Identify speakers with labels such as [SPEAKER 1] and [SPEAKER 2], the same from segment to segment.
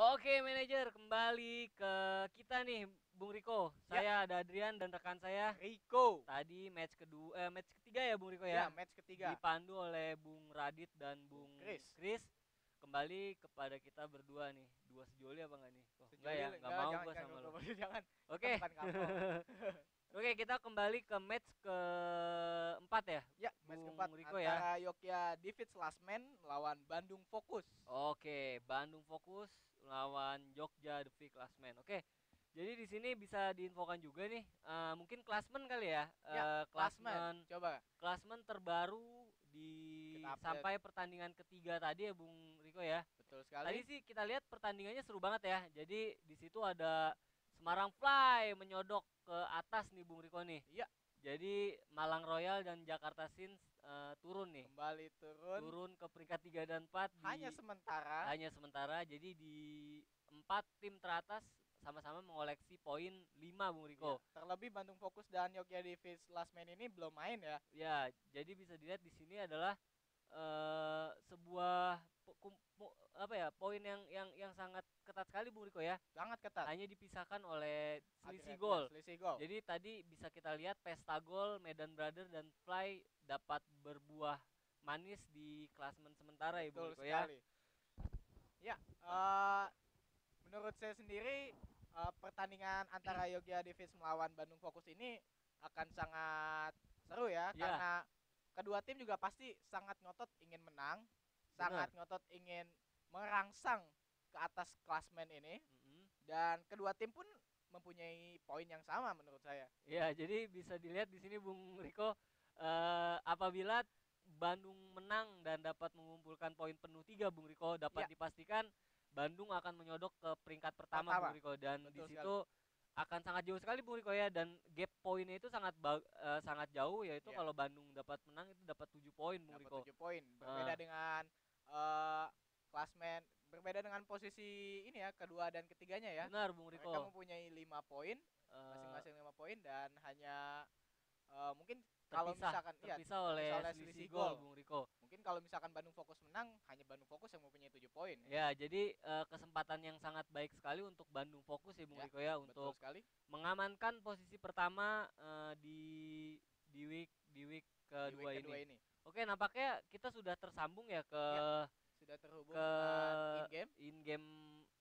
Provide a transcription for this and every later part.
[SPEAKER 1] Oke manajer kembali ke kita nih Bung Riko.
[SPEAKER 2] Ya.
[SPEAKER 1] Saya ada Adrian dan rekan saya.
[SPEAKER 2] Rico.
[SPEAKER 1] Tadi match kedua eh, match ketiga ya Bung Riko
[SPEAKER 2] Ya,
[SPEAKER 1] ya.
[SPEAKER 2] match ketiga.
[SPEAKER 1] Dipandu oleh Bung Radit dan Bung
[SPEAKER 2] Chris.
[SPEAKER 1] Chris. Kembali kepada kita berdua nih. Dua sejoli apa enggak nih? Oh, enggak
[SPEAKER 2] Sejoli
[SPEAKER 1] ya,
[SPEAKER 2] lah.
[SPEAKER 1] enggak mau
[SPEAKER 2] jangan,
[SPEAKER 1] gua
[SPEAKER 2] jangan,
[SPEAKER 1] sama
[SPEAKER 2] jangan,
[SPEAKER 1] lo.
[SPEAKER 2] jangan.
[SPEAKER 1] Oke. Oke, kita kembali ke match keempat ya.
[SPEAKER 2] Ya, match
[SPEAKER 1] Bung
[SPEAKER 2] keempat
[SPEAKER 1] Rico ya.
[SPEAKER 2] antara Yogya Davids Lasman melawan Bandung Fokus.
[SPEAKER 1] Oke, Bandung fokus lawan Jogja The Big Classman. Oke. Jadi di sini bisa diinfokan juga nih, eh, mungkin klasmen kali ya,
[SPEAKER 2] Ya,
[SPEAKER 1] eh,
[SPEAKER 2] Klasmen.
[SPEAKER 1] klasmen
[SPEAKER 2] Coba.
[SPEAKER 1] klasmen terbaru di sampai pertandingan ketiga tadi ya Bung Riko ya.
[SPEAKER 2] Betul
[SPEAKER 1] Tadi
[SPEAKER 2] sekali.
[SPEAKER 1] sih kita lihat pertandingannya seru banget ya. Jadi di situ ada Semarang Fly menyodok ke atas nih Bung Riko nih.
[SPEAKER 2] Iya.
[SPEAKER 1] Jadi Malang Royal dan Jakarta Sins eh, turun nih.
[SPEAKER 2] Kembali turun.
[SPEAKER 1] Turun ke peringkat 3 dan 4 di
[SPEAKER 2] Hanya sementara.
[SPEAKER 1] hanya sementara. Jadi di empat tim teratas sama-sama mengoleksi poin 5 Bung Riko.
[SPEAKER 2] Ya, terlebih Bandung Fokus dan Yogya Davids Lasman ini belum main ya.
[SPEAKER 1] Ya, jadi bisa dilihat di sini adalah eh sebuah apa ya poin yang yang yang sangat ketat sekali Bung Riko ya.
[SPEAKER 2] Sangat ketat.
[SPEAKER 1] Hanya dipisahkan oleh selisih gol.
[SPEAKER 2] ya, Selisih gol.
[SPEAKER 1] Jadi tadi bisa kita lihat Pesta Gol, Medan Brother dan Fly dapat berbuah manis di klasmen sementara ya Bung Riko ya.
[SPEAKER 2] Ya, eh, menurut saya sendiri eh, pertandingan antara Yogya Davids melawan Bandung Fokus ini akan sangat seru ya,
[SPEAKER 1] Ya.
[SPEAKER 2] karena kedua tim juga pasti sangat ngotot ingin menang, sangat ngotot ingin merangsang ke atas klasmen ini
[SPEAKER 1] Mm-mm.
[SPEAKER 2] dan kedua tim pun mempunyai poin yang sama menurut saya.
[SPEAKER 1] Ya, jadi bisa dilihat di sini Bung Riko eh, apabila Bandung menang dan dapat mengumpulkan poin penuh tiga Bung Riko dapat
[SPEAKER 2] Ya.
[SPEAKER 1] dipastikan Bandung akan menyodok ke peringkat pertama,
[SPEAKER 2] Pertama.
[SPEAKER 1] Bung Riko dan
[SPEAKER 2] Betul
[SPEAKER 1] di situ akan sangat jauh sekali Bung Riko ya dan gap poinnya itu sangat eh, sangat jauh yaitu
[SPEAKER 2] Ya.
[SPEAKER 1] kalau Bandung dapat menang itu dapat 7 poin Bung
[SPEAKER 2] dapat
[SPEAKER 1] Riko.
[SPEAKER 2] 7 poin berbeda
[SPEAKER 1] Ah.
[SPEAKER 2] dengan eh klasmen berbeda dengan posisi ini ya kedua dan ketiganya ya
[SPEAKER 1] Benar Bung
[SPEAKER 2] mereka
[SPEAKER 1] Riko.
[SPEAKER 2] mempunyai lima poin
[SPEAKER 1] Eh,
[SPEAKER 2] masing-masing lima poin dan hanya eh, mungkin kalau misalkan iya
[SPEAKER 1] terpisah oleh
[SPEAKER 2] oleh
[SPEAKER 1] selisih gol. Bung Riko.
[SPEAKER 2] mungkin kalau misalkan Bandung fokus menang hanya Bandung fokus yang mempunyai tujuh poin
[SPEAKER 1] Ya, jadi eh, kesempatan yang sangat baik sekali untuk Bandung fokus ya Bung
[SPEAKER 2] Ya,
[SPEAKER 1] Riko ya untuk
[SPEAKER 2] sekali
[SPEAKER 1] mengamankan posisi pertama eh, di di week di week
[SPEAKER 2] di
[SPEAKER 1] kedua,
[SPEAKER 2] week kedua
[SPEAKER 1] ini.
[SPEAKER 2] ini
[SPEAKER 1] Oke, nampaknya kita sudah tersambung ya ke
[SPEAKER 2] sudah terhubung
[SPEAKER 1] Ke-
[SPEAKER 2] in game
[SPEAKER 1] in game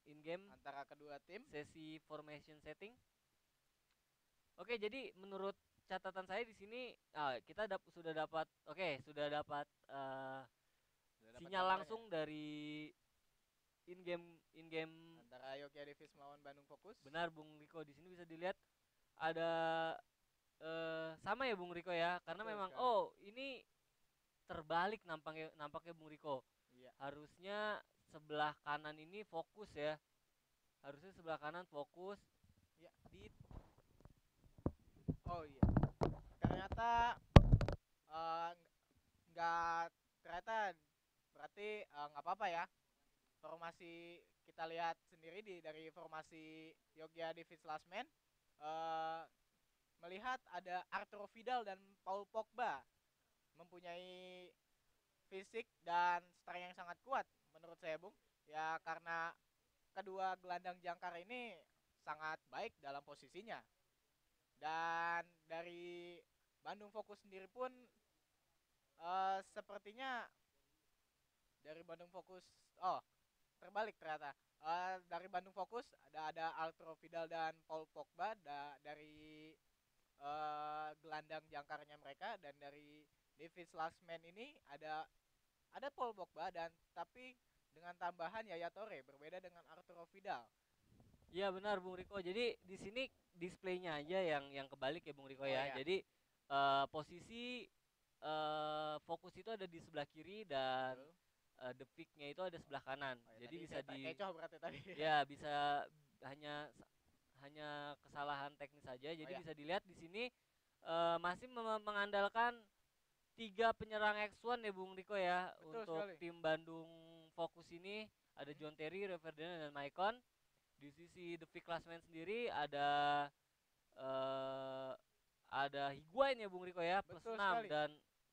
[SPEAKER 1] in game
[SPEAKER 2] antara kedua tim
[SPEAKER 1] sesi formation setting. Oke, jadi menurut catatan saya di sini ah, kita dap- sudah dapat oke, sudah dapat eh,
[SPEAKER 2] Sudah dapat
[SPEAKER 1] sinyal
[SPEAKER 2] gambarannya.
[SPEAKER 1] langsung dari in game in game
[SPEAKER 2] antara Yogya Davis melawan Bandung fokus
[SPEAKER 1] Benar Bung Riko di sini bisa dilihat ada eh sama ya Bung Riko ya? Karena
[SPEAKER 2] Betul
[SPEAKER 1] memang
[SPEAKER 2] sekali.
[SPEAKER 1] oh ini terbalik nampaknya nampaknya Bung Riko.
[SPEAKER 2] Iya.
[SPEAKER 1] Harusnya sebelah kanan ini fokus ya. Harusnya sebelah kanan fokus
[SPEAKER 2] ya di oh iya. Ternyata eh, nggak ternyata berarti eh, nggak apa-apa ya. Formasi kita lihat sendiri di dari formasi Yogya David Lasman eh melihat ada Arturo Vidal dan Paul Pogba mempunyai fisik dan strength yang sangat kuat menurut saya Bung. Ya karena kedua gelandang jangkar ini sangat baik dalam posisinya dan dari Bandung Fokus sendiri pun eh, sepertinya dari Bandung Fokus oh terbalik ternyata. Eh, dari Bandung Fokus ada ada Arturo Vidal dan Paul Pogba da- dari eh, gelandang jangkarnya mereka dan dari David Lasman ini ada ada Paul Pogba dan tapi dengan tambahan Yaya Torre berbeda dengan Arturo Vidal
[SPEAKER 1] Iya benar Bung Riko jadi di sini displaynya aja yang yang kebalik ya Bung Riko
[SPEAKER 2] Oh,
[SPEAKER 1] ya
[SPEAKER 2] iya.
[SPEAKER 1] jadi eh, posisi eh, fokus itu ada di sebelah kiri dan eh, the pick-nya itu ada sebelah kanan
[SPEAKER 2] Oh, ya,
[SPEAKER 1] jadi bisa di
[SPEAKER 2] kecoh berarti tadi
[SPEAKER 1] ya bisa hanya hanya kesalahan teknis saja jadi
[SPEAKER 2] ya.
[SPEAKER 1] bisa dilihat di sini eh, masih mengandalkan tiga penyerang X1 ya Bung Riko ya
[SPEAKER 2] Betul
[SPEAKER 1] untuk
[SPEAKER 2] sekali.
[SPEAKER 1] tim Bandung fokus ini ada
[SPEAKER 2] Hmm.
[SPEAKER 1] John Terry, Rio Ferdinand dan Maicon di sisi The Classman sendiri ada eh ada Higuain ya Bung Riko ya plus
[SPEAKER 2] Betul
[SPEAKER 1] 6
[SPEAKER 2] sekali.
[SPEAKER 1] dan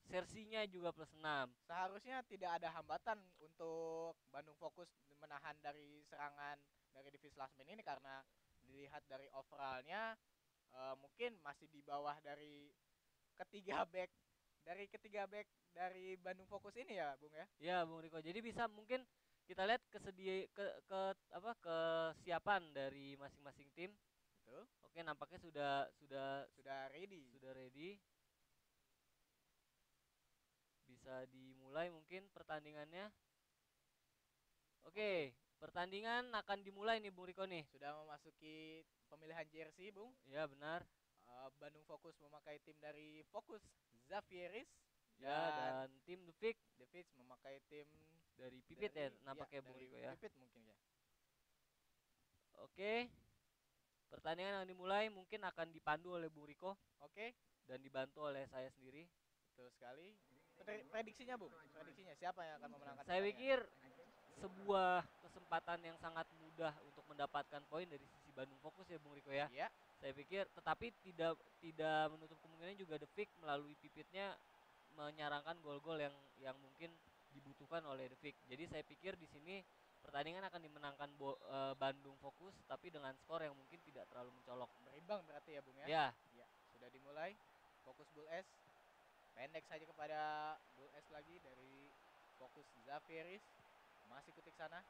[SPEAKER 1] Sersinya juga plus 6
[SPEAKER 2] seharusnya tidak ada hambatan untuk Bandung fokus menahan dari serangan dari divisi Lasmen ini karena dilihat dari overallnya eh, mungkin masih di bawah dari ketiga back dari ketiga back dari Bandung Fokus ini ya Bung ya
[SPEAKER 1] Ya, Bung Riko. Jadi bisa mungkin kita lihat kesedia ke, ke apa kesiapan dari masing-masing tim.
[SPEAKER 2] betul
[SPEAKER 1] Oke, nampaknya sudah sudah
[SPEAKER 2] sudah ready
[SPEAKER 1] sudah ready. Bisa dimulai mungkin pertandingannya. Oke, pertandingan akan dimulai nih Bung Riko nih.
[SPEAKER 2] sudah memasuki pemilihan jersey Bung
[SPEAKER 1] Ya, benar.
[SPEAKER 2] Eh, Bandung Fokus memakai tim dari Fokus Zavieris
[SPEAKER 1] Ya,
[SPEAKER 2] dan
[SPEAKER 1] dan tim The Fix
[SPEAKER 2] The memakai tim
[SPEAKER 1] dari Pipit ya
[SPEAKER 2] dari-
[SPEAKER 1] nampaknya Bung
[SPEAKER 2] dari
[SPEAKER 1] Riko ya.
[SPEAKER 2] Pipit mungkin ya
[SPEAKER 1] Oke. Pertandingan yang dimulai mungkin akan dipandu oleh Bung Riko
[SPEAKER 2] oke
[SPEAKER 1] dan dibantu oleh saya sendiri.
[SPEAKER 2] betul sekali Pre- prediksinya Bung prediksinya siapa yang akan memenangkan
[SPEAKER 1] Saya pikir sebuah kesempatan yang sangat mudah untuk mendapatkan poin dari sisi Bandung Fokus ya Bung Riko ya.
[SPEAKER 2] Iya,
[SPEAKER 1] Saya pikir tetapi tidak tidak menutup kemungkinan juga The Fix melalui pipitnya menyarankan gol-gol yang yang mungkin dibutuhkan oleh The. Jadi saya pikir di sini pertandingan akan dimenangkan Bo- eh, Bandung Fokus tapi dengan skor yang mungkin tidak terlalu mencolok.
[SPEAKER 2] berimbang berarti ya Bung ya
[SPEAKER 1] Ya,
[SPEAKER 2] Ya, sudah dimulai. Fokus Bull S. Pendek saja kepada Bull S lagi dari Fokus Zafiris. Masih kutik sana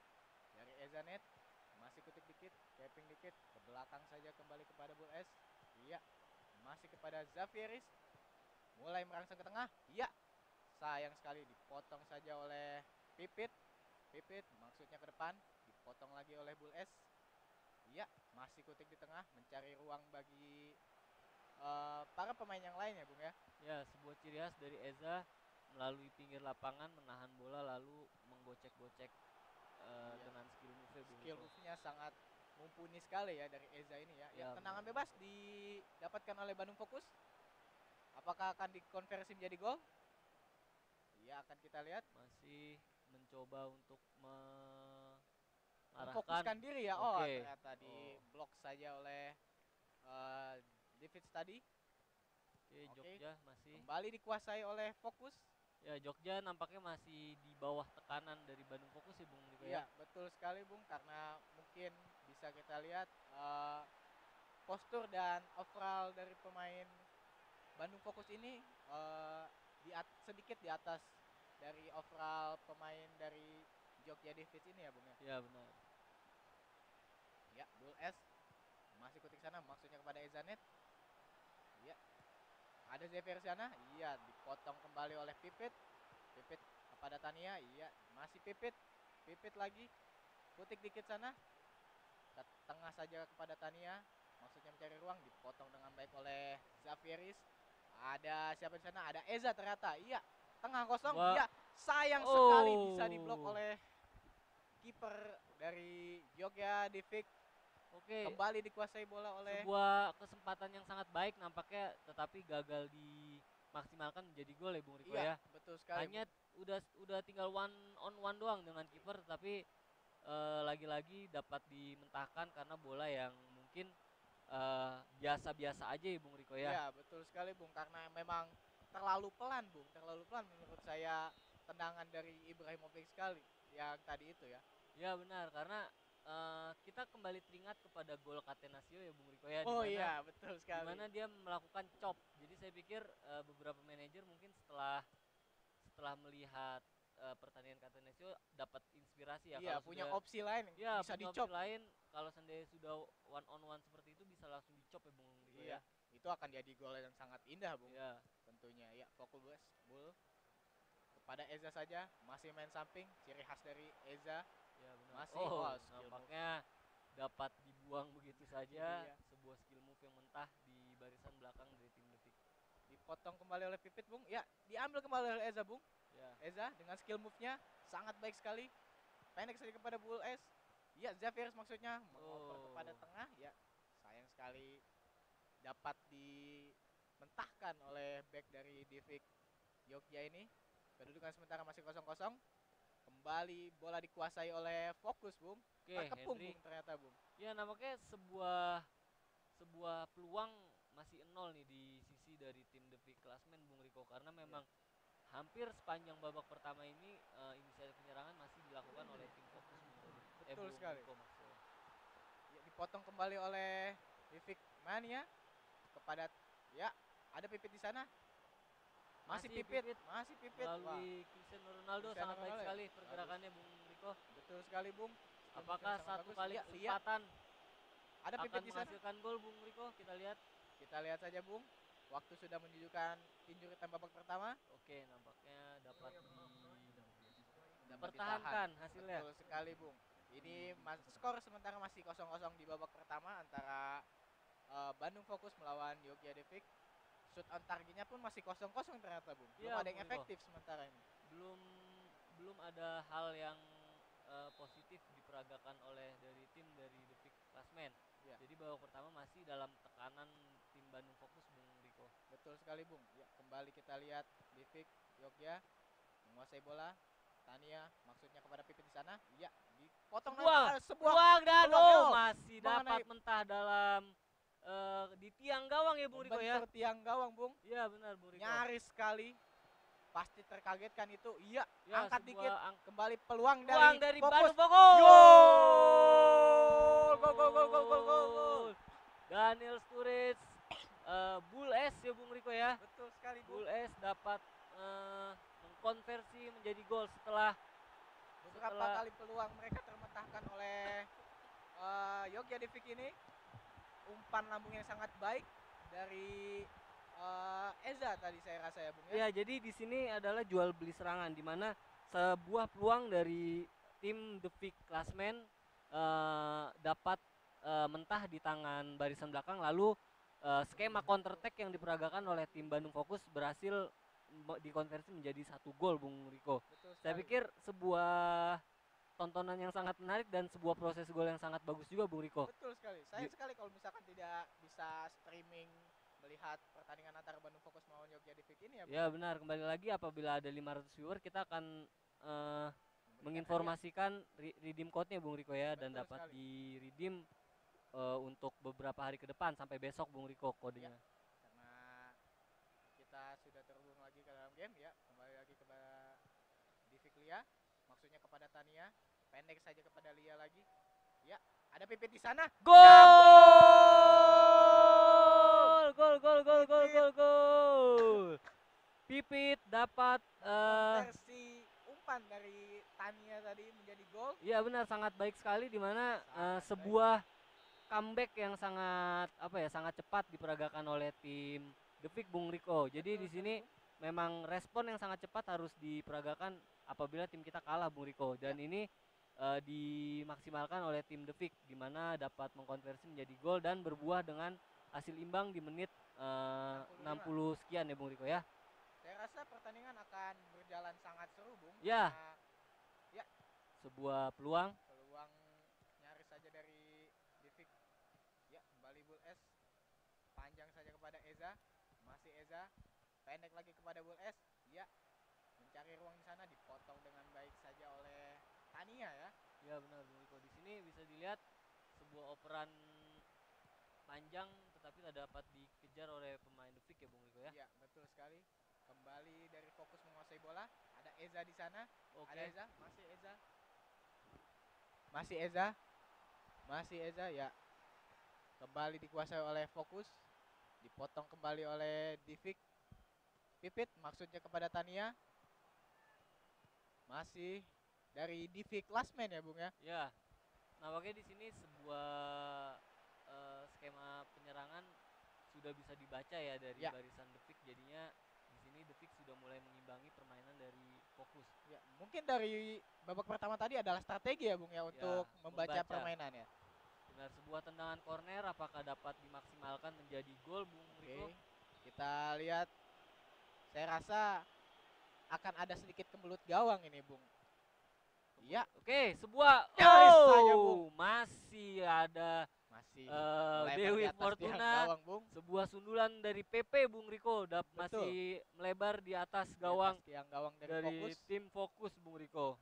[SPEAKER 2] dari Ezanet. Masih kutik dikit, capping dikit, ke belakang saja kembali kepada Bull S. Iya, masih kepada Zafiris. Mulai merangsang ke tengah. Iya. Sayang sekali dipotong saja oleh Pipit. Pipit maksudnya ke depan, dipotong lagi oleh Bull S. Iya, masih kutik di tengah mencari ruang bagi eh, para pemain yang lain ya, Bung ya.
[SPEAKER 1] ya sebuah ciri khas dari Eza melalui pinggir lapangan menahan bola lalu menggocek-gocek eh,
[SPEAKER 2] Iya.
[SPEAKER 1] dengan skill move
[SPEAKER 2] Skill move-nya sangat mumpuni sekali ya dari Eza ini ya. Ya,
[SPEAKER 1] Ya,
[SPEAKER 2] tendangan bebas didapatkan oleh Bandung Fokus. Apakah akan dikonversi menjadi gol? Iya, akan kita lihat.
[SPEAKER 1] masih mencoba untuk mengarahkan
[SPEAKER 2] Memfokuskan diri ya. Oh,
[SPEAKER 1] Oke.
[SPEAKER 2] ternyata di blok saja oleh eh David tadi.
[SPEAKER 1] Oke,
[SPEAKER 2] Oke.
[SPEAKER 1] Jogja masih
[SPEAKER 2] Kembali dikuasai oleh Fokus.
[SPEAKER 1] ya Jogja nampaknya masih di bawah tekanan dari Bandung Fokus ya Bung Riko
[SPEAKER 2] Iya,
[SPEAKER 1] ya.
[SPEAKER 2] betul sekali Bung karena mungkin bisa kita lihat eh, postur dan overall dari pemain Bandung Fokus ini eh, di at- sedikit di atas dari overall pemain dari Jogja Davids ini ya Bung ya.
[SPEAKER 1] Ya benar.
[SPEAKER 2] Ya, Bull S masih kutik sana maksudnya kepada Ezanet. Iya. Ada Xavier sana, iya dipotong kembali oleh Pipit. Pipit kepada Tania, iya masih Pipit. Pipit lagi. Kutik dikit sana. Ke tengah saja kepada Tania, maksudnya mencari ruang dipotong dengan baik oleh Xavieris. Ada siapa di sana? Ada Eza ternyata. Iya, tengah kosong.
[SPEAKER 1] Wah.
[SPEAKER 2] Iya, sayang sekali bisa diblok
[SPEAKER 1] Oh.
[SPEAKER 2] oleh kiper dari Jogja Divik
[SPEAKER 1] Oke.
[SPEAKER 2] kembali dikuasai bola oleh
[SPEAKER 1] Sebuah kesempatan yang sangat baik nampaknya tetapi gagal dimaksimalkan menjadi gol ya Bung Riko
[SPEAKER 2] iya
[SPEAKER 1] ya.
[SPEAKER 2] betul sekali
[SPEAKER 1] Hanya udah udah tinggal one on one doang dengan kiper tapi eh, lagi-lagi dapat dimentahkan karena bola yang mungkin eh, biasa-biasa aja ya Bung Riko ya.
[SPEAKER 2] Iya, betul sekali Bung karena memang terlalu pelan Bung terlalu pelan menurut saya tendangan dari Ibrahimovic sekali yang tadi itu ya
[SPEAKER 1] Ya benar karena eh, kita kembali teringat kepada gol Catenaccio ya Bung Riko ya.
[SPEAKER 2] oh
[SPEAKER 1] dimana-
[SPEAKER 2] iya betul sekali
[SPEAKER 1] Di mana dia melakukan chop. Jadi saya pikir eh, beberapa manajer mungkin setelah setelah melihat eh, pertandingan Catenaccio dapat inspirasi ya.
[SPEAKER 2] iya
[SPEAKER 1] kalau
[SPEAKER 2] punya
[SPEAKER 1] sudah-
[SPEAKER 2] opsi lain
[SPEAKER 1] ya,
[SPEAKER 2] bisa
[SPEAKER 1] punya
[SPEAKER 2] dicop
[SPEAKER 1] opsi lain kalau seandainya sudah one on one seperti itu bisa langsung dicop ya Bung Riko
[SPEAKER 2] iya itu akan jadi gol yang sangat indah Bung
[SPEAKER 1] ya.
[SPEAKER 2] tentunya ya fokus Bull kepada Eza saja masih main samping ciri khas dari Eza
[SPEAKER 1] Ya, benar.
[SPEAKER 2] Masih,
[SPEAKER 1] oh,
[SPEAKER 2] move.
[SPEAKER 1] nampaknya dapat dibuang begitu saja
[SPEAKER 2] Iya.
[SPEAKER 1] sebuah skill move yang mentah di barisan belakang dari tim Detik.
[SPEAKER 2] dipotong kembali oleh Pipit Bung ya diambil kembali oleh Eza Bung
[SPEAKER 1] Ya.
[SPEAKER 2] Eza dengan skill move-nya sangat baik sekali. Pendek saja kepada Bull S. Ya, Xavier maksudnya mengoper
[SPEAKER 1] Oh.
[SPEAKER 2] kepada tengah. Ya, sayang sekali dapat dimentahkan oleh back dari Divik Jogja ini. Kedudukan sementara masih kosong-kosong. Kembali bola dikuasai oleh Fokus, Bung.
[SPEAKER 1] Oke, Henry.
[SPEAKER 2] Bung, ternyata, Bung.
[SPEAKER 1] Ya nampaknya sebuah sebuah peluang masih nol nih di sisi dari tim Devi Klasmen Bung Riko karena memang hampir sepanjang babak pertama ini eh, inisiatif penyerangan masih dilakukan oleh tim fokus Bung.
[SPEAKER 2] Betul sekali.
[SPEAKER 1] Maksudnya.
[SPEAKER 2] dipotong kembali oleh Vivik Mania. Kepada ya ada Pipit di sana. Masih,
[SPEAKER 1] Masih
[SPEAKER 2] Pipit,
[SPEAKER 1] Pipit.
[SPEAKER 2] masih Pipit. Wah,
[SPEAKER 1] melalui Cristiano Ronaldo
[SPEAKER 2] Cristiano
[SPEAKER 1] sangat baik
[SPEAKER 2] Ronaldo ya?
[SPEAKER 1] sekali pergerakannya Bung Riko.
[SPEAKER 2] Betul sekali Bung.
[SPEAKER 1] Apakah satu
[SPEAKER 2] bagus.
[SPEAKER 1] kali
[SPEAKER 2] Ya,
[SPEAKER 1] kesempatan
[SPEAKER 2] ada
[SPEAKER 1] akan
[SPEAKER 2] Pipit di sana?
[SPEAKER 1] menghasilkan gol Bung Riko? Kita lihat.
[SPEAKER 2] Kita lihat saja Bung. Waktu sudah menunjukkan tinju hitam babak pertama.
[SPEAKER 1] Oke nampaknya dapat
[SPEAKER 2] ditahan.
[SPEAKER 1] hasilnya.
[SPEAKER 2] Betul sekali Bung ini mas, skor sementara masih kosong-kosong di babak pertama antara eh, Bandung Fokus melawan Yogya Devik shoot on targetnya pun masih kosong-kosong ternyata Bung belum
[SPEAKER 1] Iya,
[SPEAKER 2] ada yang efektif sementara ini
[SPEAKER 1] belum belum ada hal yang eh, positif diperagakan oleh dari tim dari The Big Classmen.
[SPEAKER 2] Iya.
[SPEAKER 1] Jadi babak pertama masih dalam tekanan tim Bandung Fokus Bung Riko.
[SPEAKER 2] Betul sekali Bung. Ya, kembali kita lihat Divik Yogya menguasai bola. Tania maksudnya kepada Pipit di sana. Ya, dipotong
[SPEAKER 1] Sebuah,
[SPEAKER 2] ah, sebuah
[SPEAKER 1] Peluang dan oh, masih dapat
[SPEAKER 2] Mengenai-
[SPEAKER 1] mentah dalam eh, di tiang gawang ya Bung Riko ya.
[SPEAKER 2] tiang gawang Bung.
[SPEAKER 1] Iya benar Bung Riko.
[SPEAKER 2] Nyaris sekali. Pasti terkagetkan itu. Iya,
[SPEAKER 1] Ya,
[SPEAKER 2] angkat dikit.
[SPEAKER 1] ang-
[SPEAKER 2] kembali peluang,
[SPEAKER 1] peluang
[SPEAKER 2] dari,
[SPEAKER 1] dari. Bandung.
[SPEAKER 2] Yo! Gol, gol, gol, gol, gol, gol, gol.
[SPEAKER 1] Daniel Sturridge eh, Bull S ya Bung Riko ya.
[SPEAKER 2] Betul sekali Bung.
[SPEAKER 1] Bull S dapat eh, mengkonversi menjadi gol setelah
[SPEAKER 2] Beberapa
[SPEAKER 1] setelah-
[SPEAKER 2] kali peluang mereka termetahkan oleh eh, Yogya Divik ini. Umpan lambung yang sangat baik dari eh, Eza tadi saya rasa ya Bung ya.
[SPEAKER 1] Ya, jadi di sini adalah jual beli serangan di mana sebuah peluang dari tim The Big Classmen eh, dapat eh, mentah di tangan barisan belakang lalu eh, skema counter attack yang diperagakan oleh tim Bandung Fokus berhasil dikonversi menjadi satu gol Bung Riko.
[SPEAKER 2] Betul
[SPEAKER 1] Saya pikir sebuah tontonan yang sangat menarik dan sebuah proses gol yang sangat bagus juga Bung Riko.
[SPEAKER 2] Betul sekali. Sayang
[SPEAKER 1] Di-
[SPEAKER 2] sekali kalau misalkan tidak bisa streaming melihat pertandingan antara Bandung Fokus melawan Yogya Divik ini ya. Bung.
[SPEAKER 1] Ya benar, kembali lagi apabila ada 500 viewer kita akan
[SPEAKER 2] Memberikan
[SPEAKER 1] menginformasikan re- redeem code-nya Bung Riko ya dan
[SPEAKER 2] Betul
[SPEAKER 1] dapat
[SPEAKER 2] sekali.
[SPEAKER 1] di redeem eh, untuk beberapa hari ke depan sampai besok Bung Riko kodenya.
[SPEAKER 2] hadiah. karena kita sudah terhubung lagi ke dalam game ya. Kembali lagi kepada Divik Lia. Maksudnya kepada Tania. Pendek saja kepada Lia lagi. Ya, ada Pipit di sana.
[SPEAKER 1] Gol! Gol gol gol gol gol gol. Pipit dapat
[SPEAKER 2] Versi umpan dari Tania tadi menjadi gol.
[SPEAKER 1] Iya benar sangat baik sekali di mana eh,
[SPEAKER 2] Sangat baik.
[SPEAKER 1] sebuah comeback yang sangat apa ya sangat cepat diperagakan oleh tim Vic Bung Riko. Jadi
[SPEAKER 2] Betul
[SPEAKER 1] di sini memang respon yang sangat cepat harus diperagakan apabila tim kita kalah Bung Riko dan ini eh, dimaksimalkan oleh tim The Vic di mana dapat mengkonversi menjadi gol dan berbuah dengan hasil imbang di menit eh, 60 sekian ya Bung Riko ya.
[SPEAKER 2] Saya rasa pertandingan akan berjalan sangat seru, Bung.
[SPEAKER 1] Ya.
[SPEAKER 2] karena
[SPEAKER 1] Sebuah peluang
[SPEAKER 2] peluang nyaris saja dari Divik. Ya, kembali Bull S. Panjang saja kepada Eza. Masih Eza. Pendek lagi kepada Bull S. Ya. Mencari ruang di sana dipotong dengan Tania ya.
[SPEAKER 1] Ya benar Bung. Di sini bisa dilihat sebuah operan panjang tetapi tak dapat dikejar oleh pemain The Vic ya Bung Riko ya.
[SPEAKER 2] Iya, betul sekali. Kembali dari fokus menguasai bola. Ada Eza di sana.
[SPEAKER 1] Oke.
[SPEAKER 2] Ada Eza, masih Eza. Masih Eza. Masih Eza ya. Kembali dikuasai oleh Fokus. Dipotong kembali oleh Divik. Pipit maksudnya kepada Tania. Masih dari Divik Lasman ya, Bung ya.
[SPEAKER 1] Ya. Nampaknya di sini sebuah eh, skema penyerangan sudah bisa dibaca ya dari
[SPEAKER 2] Ya.
[SPEAKER 1] barisan Vic jadinya di sini Vic sudah mulai mengimbangi permainan dari fokus.
[SPEAKER 2] Ya, mungkin dari babak pertama tadi adalah strategi ya, Bung ya untuk membaca,
[SPEAKER 1] membaca.
[SPEAKER 2] permainan ya.
[SPEAKER 1] Benar sebuah tendangan corner apakah dapat dimaksimalkan menjadi gol Bung
[SPEAKER 2] Oke.
[SPEAKER 1] Riko?
[SPEAKER 2] Kita lihat saya rasa akan ada sedikit kemelut gawang ini, Bung. Iya,
[SPEAKER 1] Oke, sebuah
[SPEAKER 2] saja,
[SPEAKER 1] oh,
[SPEAKER 2] Bung.
[SPEAKER 1] masih ada
[SPEAKER 2] masih di
[SPEAKER 1] Dewi
[SPEAKER 2] atas
[SPEAKER 1] Fortuna
[SPEAKER 2] gawang, Bung.
[SPEAKER 1] sebuah sundulan dari PP Bung Riko dap
[SPEAKER 2] Betul.
[SPEAKER 1] masih melebar di atas
[SPEAKER 2] Di
[SPEAKER 1] gawang
[SPEAKER 2] atas tiang gawang dari,
[SPEAKER 1] dari,
[SPEAKER 2] fokus
[SPEAKER 1] tim fokus Bung Riko.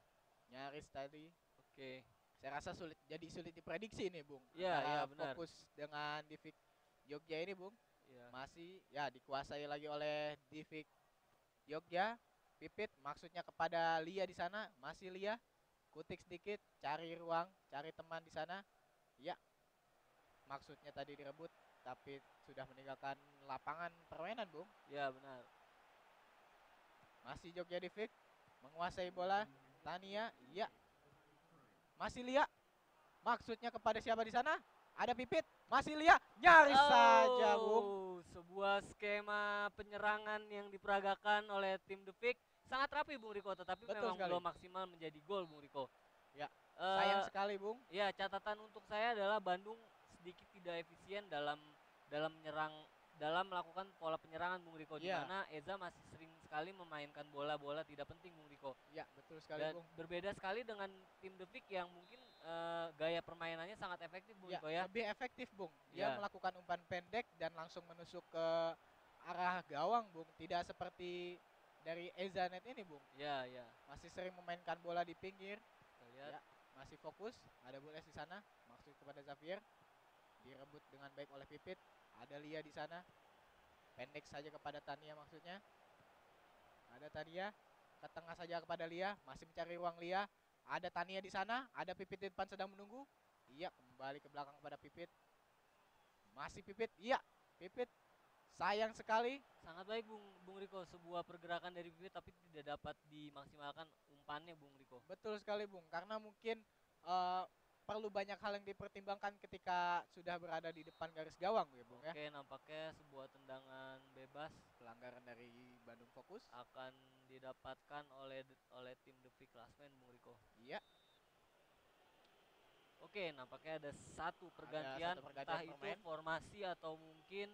[SPEAKER 2] nyaris tadi.
[SPEAKER 1] Oke.
[SPEAKER 2] Saya rasa sulit jadi sulit diprediksi nih, Bung.
[SPEAKER 1] Iya, iya, benar.
[SPEAKER 2] Fokus dengan Divik Jogja ini, Bung.
[SPEAKER 1] Ya.
[SPEAKER 2] Masih ya dikuasai lagi oleh Divik Jogja. Pipit maksudnya kepada Lia di sana, masih Lia. Kutik sedikit, cari ruang, cari teman di sana. Ya. maksudnya tadi direbut tapi sudah meninggalkan lapangan permainan bung
[SPEAKER 1] Ya benar.
[SPEAKER 2] masih Jogjadevic menguasai bola Tania iya masih Lia maksudnya kepada siapa di sana ada Pipit masih Lia nyaris saja bung
[SPEAKER 1] Oh, Sebuah skema penyerangan yang diperagakan oleh tim The Fix sangat rapi Bung Riko, tetapi
[SPEAKER 2] Betul
[SPEAKER 1] memang
[SPEAKER 2] sekali.
[SPEAKER 1] belum maksimal menjadi gol Bung Riko.
[SPEAKER 2] Ya,
[SPEAKER 1] Eh,
[SPEAKER 2] sayang sekali bung
[SPEAKER 1] Ya, catatan untuk saya adalah Bandung sedikit tidak efisien dalam dalam menyerang dalam melakukan pola penyerangan Bung Riko di
[SPEAKER 2] Iya.
[SPEAKER 1] mana Eza masih sering sekali memainkan bola-bola tidak penting Bung Riko.
[SPEAKER 2] ya betul sekali
[SPEAKER 1] Dan
[SPEAKER 2] bung
[SPEAKER 1] berbeda sekali dengan tim The Fix yang mungkin eh, gaya permainannya sangat efektif Bung
[SPEAKER 2] ya,
[SPEAKER 1] Riko ya.
[SPEAKER 2] lebih efektif bung. Dia
[SPEAKER 1] Ya.
[SPEAKER 2] melakukan umpan pendek dan langsung menusuk ke arah gawang bung. Tidak seperti dari Ezanet ini bung.
[SPEAKER 1] Ya, ya.
[SPEAKER 2] masih sering memainkan bola di pinggir.
[SPEAKER 1] Kita lihat.
[SPEAKER 2] Ya. masih fokus. Ada Bules di sana. Maksud kepada Xavier direbut dengan baik oleh Pipit. Ada Lia di sana. Pendek saja kepada Tania maksudnya. Ada Tania. Ke tengah saja kepada Lia. Masih mencari ruang Lia ada Tania di sana ada Pipit di depan sedang menunggu. Iya kembali ke belakang kepada Pipit. Masih Pipit? Iya Pipit. Sayang sekali.
[SPEAKER 1] Sangat baik Bung Bung Riko. Sebuah pergerakan dari Pipit tapi tidak dapat dimaksimalkan umpannya Bung Riko.
[SPEAKER 2] Betul sekali Bung, karena mungkin eh, perlu banyak hal yang dipertimbangkan ketika sudah berada di depan garis gawang ya Bung ya.
[SPEAKER 1] Oke, nampaknya sebuah tendangan bebas
[SPEAKER 2] Pelanggaran dari Bandung Fokus.
[SPEAKER 1] akan didapatkan oleh oleh tim The Fix Klasmen Bung Riko.
[SPEAKER 2] Iya,
[SPEAKER 1] Oke, nampaknya ada satu pergantian,
[SPEAKER 2] satu pergantian
[SPEAKER 1] entah itu formasi atau mungkin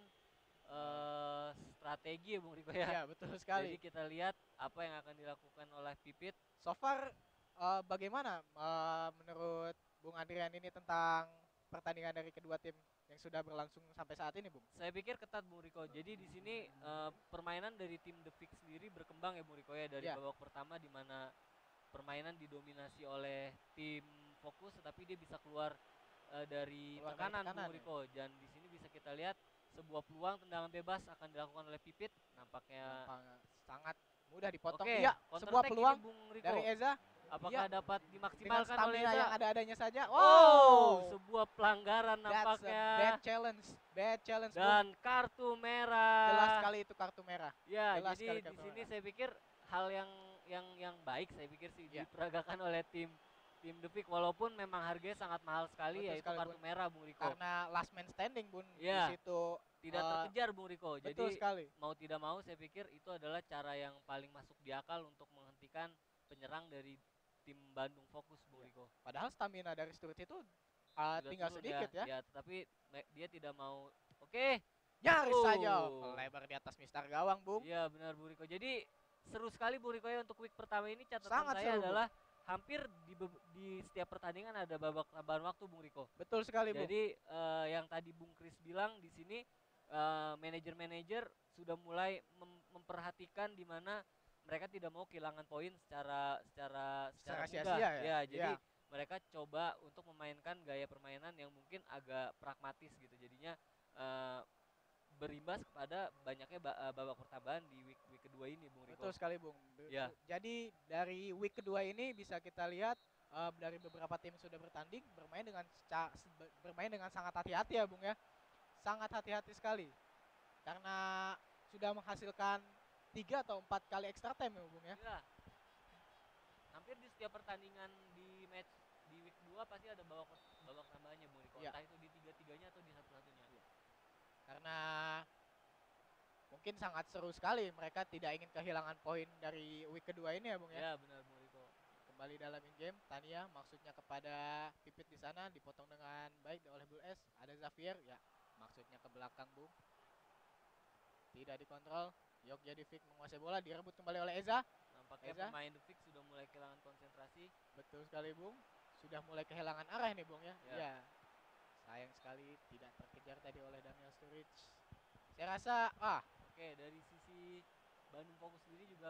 [SPEAKER 1] eh strategi ya Bung Riko ya.
[SPEAKER 2] iya betul sekali.
[SPEAKER 1] Jadi kita lihat apa yang akan dilakukan oleh Pipit.
[SPEAKER 2] So far eh, bagaimana eh, menurut Bung Adrian ini tentang pertandingan dari kedua tim yang sudah berlangsung sampai saat ini Bung?
[SPEAKER 1] Saya pikir ketat Bung Riko. Jadi di sini eh, permainan dari tim The Fix sendiri berkembang ya Bung Riko ya dari
[SPEAKER 2] Iya.
[SPEAKER 1] babak pertama di mana permainan didominasi oleh tim fokus tetapi dia bisa keluar eh, dari
[SPEAKER 2] Keluar dari
[SPEAKER 1] tekanan
[SPEAKER 2] tekanan,
[SPEAKER 1] Bung
[SPEAKER 2] ya.
[SPEAKER 1] Riko dan di sini bisa kita lihat sebuah peluang tendangan bebas akan dilakukan oleh Pipit nampaknya
[SPEAKER 2] Nampak sangat mudah dipotong.
[SPEAKER 1] Oke,
[SPEAKER 2] Iya, sebuah
[SPEAKER 1] attack ini,
[SPEAKER 2] peluang
[SPEAKER 1] Bung Riko.
[SPEAKER 2] dari Eza
[SPEAKER 1] Apakah dapat
[SPEAKER 2] dengan
[SPEAKER 1] dimaksimalkan oleh
[SPEAKER 2] stamina
[SPEAKER 1] Eza?
[SPEAKER 2] yang ada-adanya saja.
[SPEAKER 1] Oh,
[SPEAKER 2] Wow,
[SPEAKER 1] sebuah pelanggaran
[SPEAKER 2] That's a
[SPEAKER 1] nampaknya
[SPEAKER 2] bad challenge, bad challenge
[SPEAKER 1] dan kartu merah.
[SPEAKER 2] Jelas sekali itu kartu merah.
[SPEAKER 1] Ya,
[SPEAKER 2] Jelas
[SPEAKER 1] jadi di sini
[SPEAKER 2] merah.
[SPEAKER 1] saya pikir hal yang yang yang baik saya pikir sih
[SPEAKER 2] Ya.
[SPEAKER 1] diperagakan oleh tim tim Fix walaupun memang harganya sangat mahal sekali
[SPEAKER 2] Betul
[SPEAKER 1] yaitu
[SPEAKER 2] sekali,
[SPEAKER 1] kartu
[SPEAKER 2] Bun.
[SPEAKER 1] merah Bung Riko.
[SPEAKER 2] Karena last man standing Bun
[SPEAKER 1] Iya.
[SPEAKER 2] di situ
[SPEAKER 1] Tidak
[SPEAKER 2] eh,
[SPEAKER 1] terkejar Bung Riko.
[SPEAKER 2] betul
[SPEAKER 1] Jadi
[SPEAKER 2] sekali.
[SPEAKER 1] mau tidak mau saya pikir itu adalah cara yang paling masuk di akal untuk menghentikan penyerang dari tim Bandung Fokus Bung
[SPEAKER 2] Iya.
[SPEAKER 1] Riko.
[SPEAKER 2] Padahal stamina dari Sturridge itu uh, tinggal
[SPEAKER 1] turun
[SPEAKER 2] sedikit ya.
[SPEAKER 1] Ya, tetapi me- dia tidak mau Oke,
[SPEAKER 2] Nyaris saja
[SPEAKER 1] Oh.
[SPEAKER 2] lebar di atas Mister Gawang, Bung.
[SPEAKER 1] Iya benar Bu Riko. Jadi seru sekali Bu Riko ya untuk week pertama ini catatan
[SPEAKER 2] Sangat
[SPEAKER 1] saya
[SPEAKER 2] seru, Bu.
[SPEAKER 1] adalah hampir di, di setiap pertandingan ada babak tambahan waktu Bung Riko.
[SPEAKER 2] Betul sekali, Bung.
[SPEAKER 1] Jadi eh, yang tadi Bung Kris bilang di sini eh, manajer-manajer sudah mulai mem- memperhatikan di mana mereka tidak mau kehilangan poin secara secara
[SPEAKER 2] Secara
[SPEAKER 1] mudah.
[SPEAKER 2] sia-sia ya?
[SPEAKER 1] jadi
[SPEAKER 2] Iya.
[SPEAKER 1] mereka coba untuk memainkan gaya permainan yang mungkin agak pragmatis gitu. Jadinya eh, berimbas kepada banyaknya ba- eh, babak pertambahan di week week kedua ini Bung Riko.
[SPEAKER 2] Betul sekali, Bung. Be-
[SPEAKER 1] Ya.
[SPEAKER 2] Jadi dari week kedua ini bisa kita lihat uh, dari beberapa tim sudah bertanding bermain dengan bermain dengan sangat hati-hati ya, Bung ya. Sangat hati-hati sekali. Karena sudah menghasilkan tiga atau empat kali extra time ya, Bung ya.
[SPEAKER 1] Iya. Hampir di setiap pertandingan di match di week 2 pasti ada babak babak tambahannya Bung Riko.
[SPEAKER 2] Iya.
[SPEAKER 1] Entah itu di tiga-tiganya atau di satu-satunya.
[SPEAKER 2] Karena mungkin sangat seru sekali mereka tidak ingin kehilangan poin dari week kedua ini ya, Bung ya.
[SPEAKER 1] Ya, benar Bung Riko.
[SPEAKER 2] kembali dalam in game Tania maksudnya kepada Pipit di sana dipotong dengan baik oleh Bull S ada Xavier ya maksudnya ke belakang Bung tidak dikontrol Yogyakarta menguasai bola direbut kembali oleh Eza
[SPEAKER 1] Nampaknya
[SPEAKER 2] Eza?
[SPEAKER 1] pemain Fix sudah mulai kehilangan konsentrasi.
[SPEAKER 2] betul sekali Bung sudah mulai kehilangan arah ini Bung ya
[SPEAKER 1] Ya.
[SPEAKER 2] ya sayang sekali tidak terkejar tadi oleh Daniel Sturridge saya rasa ah
[SPEAKER 1] Oke, dari sisi Bandung Fokus sendiri juga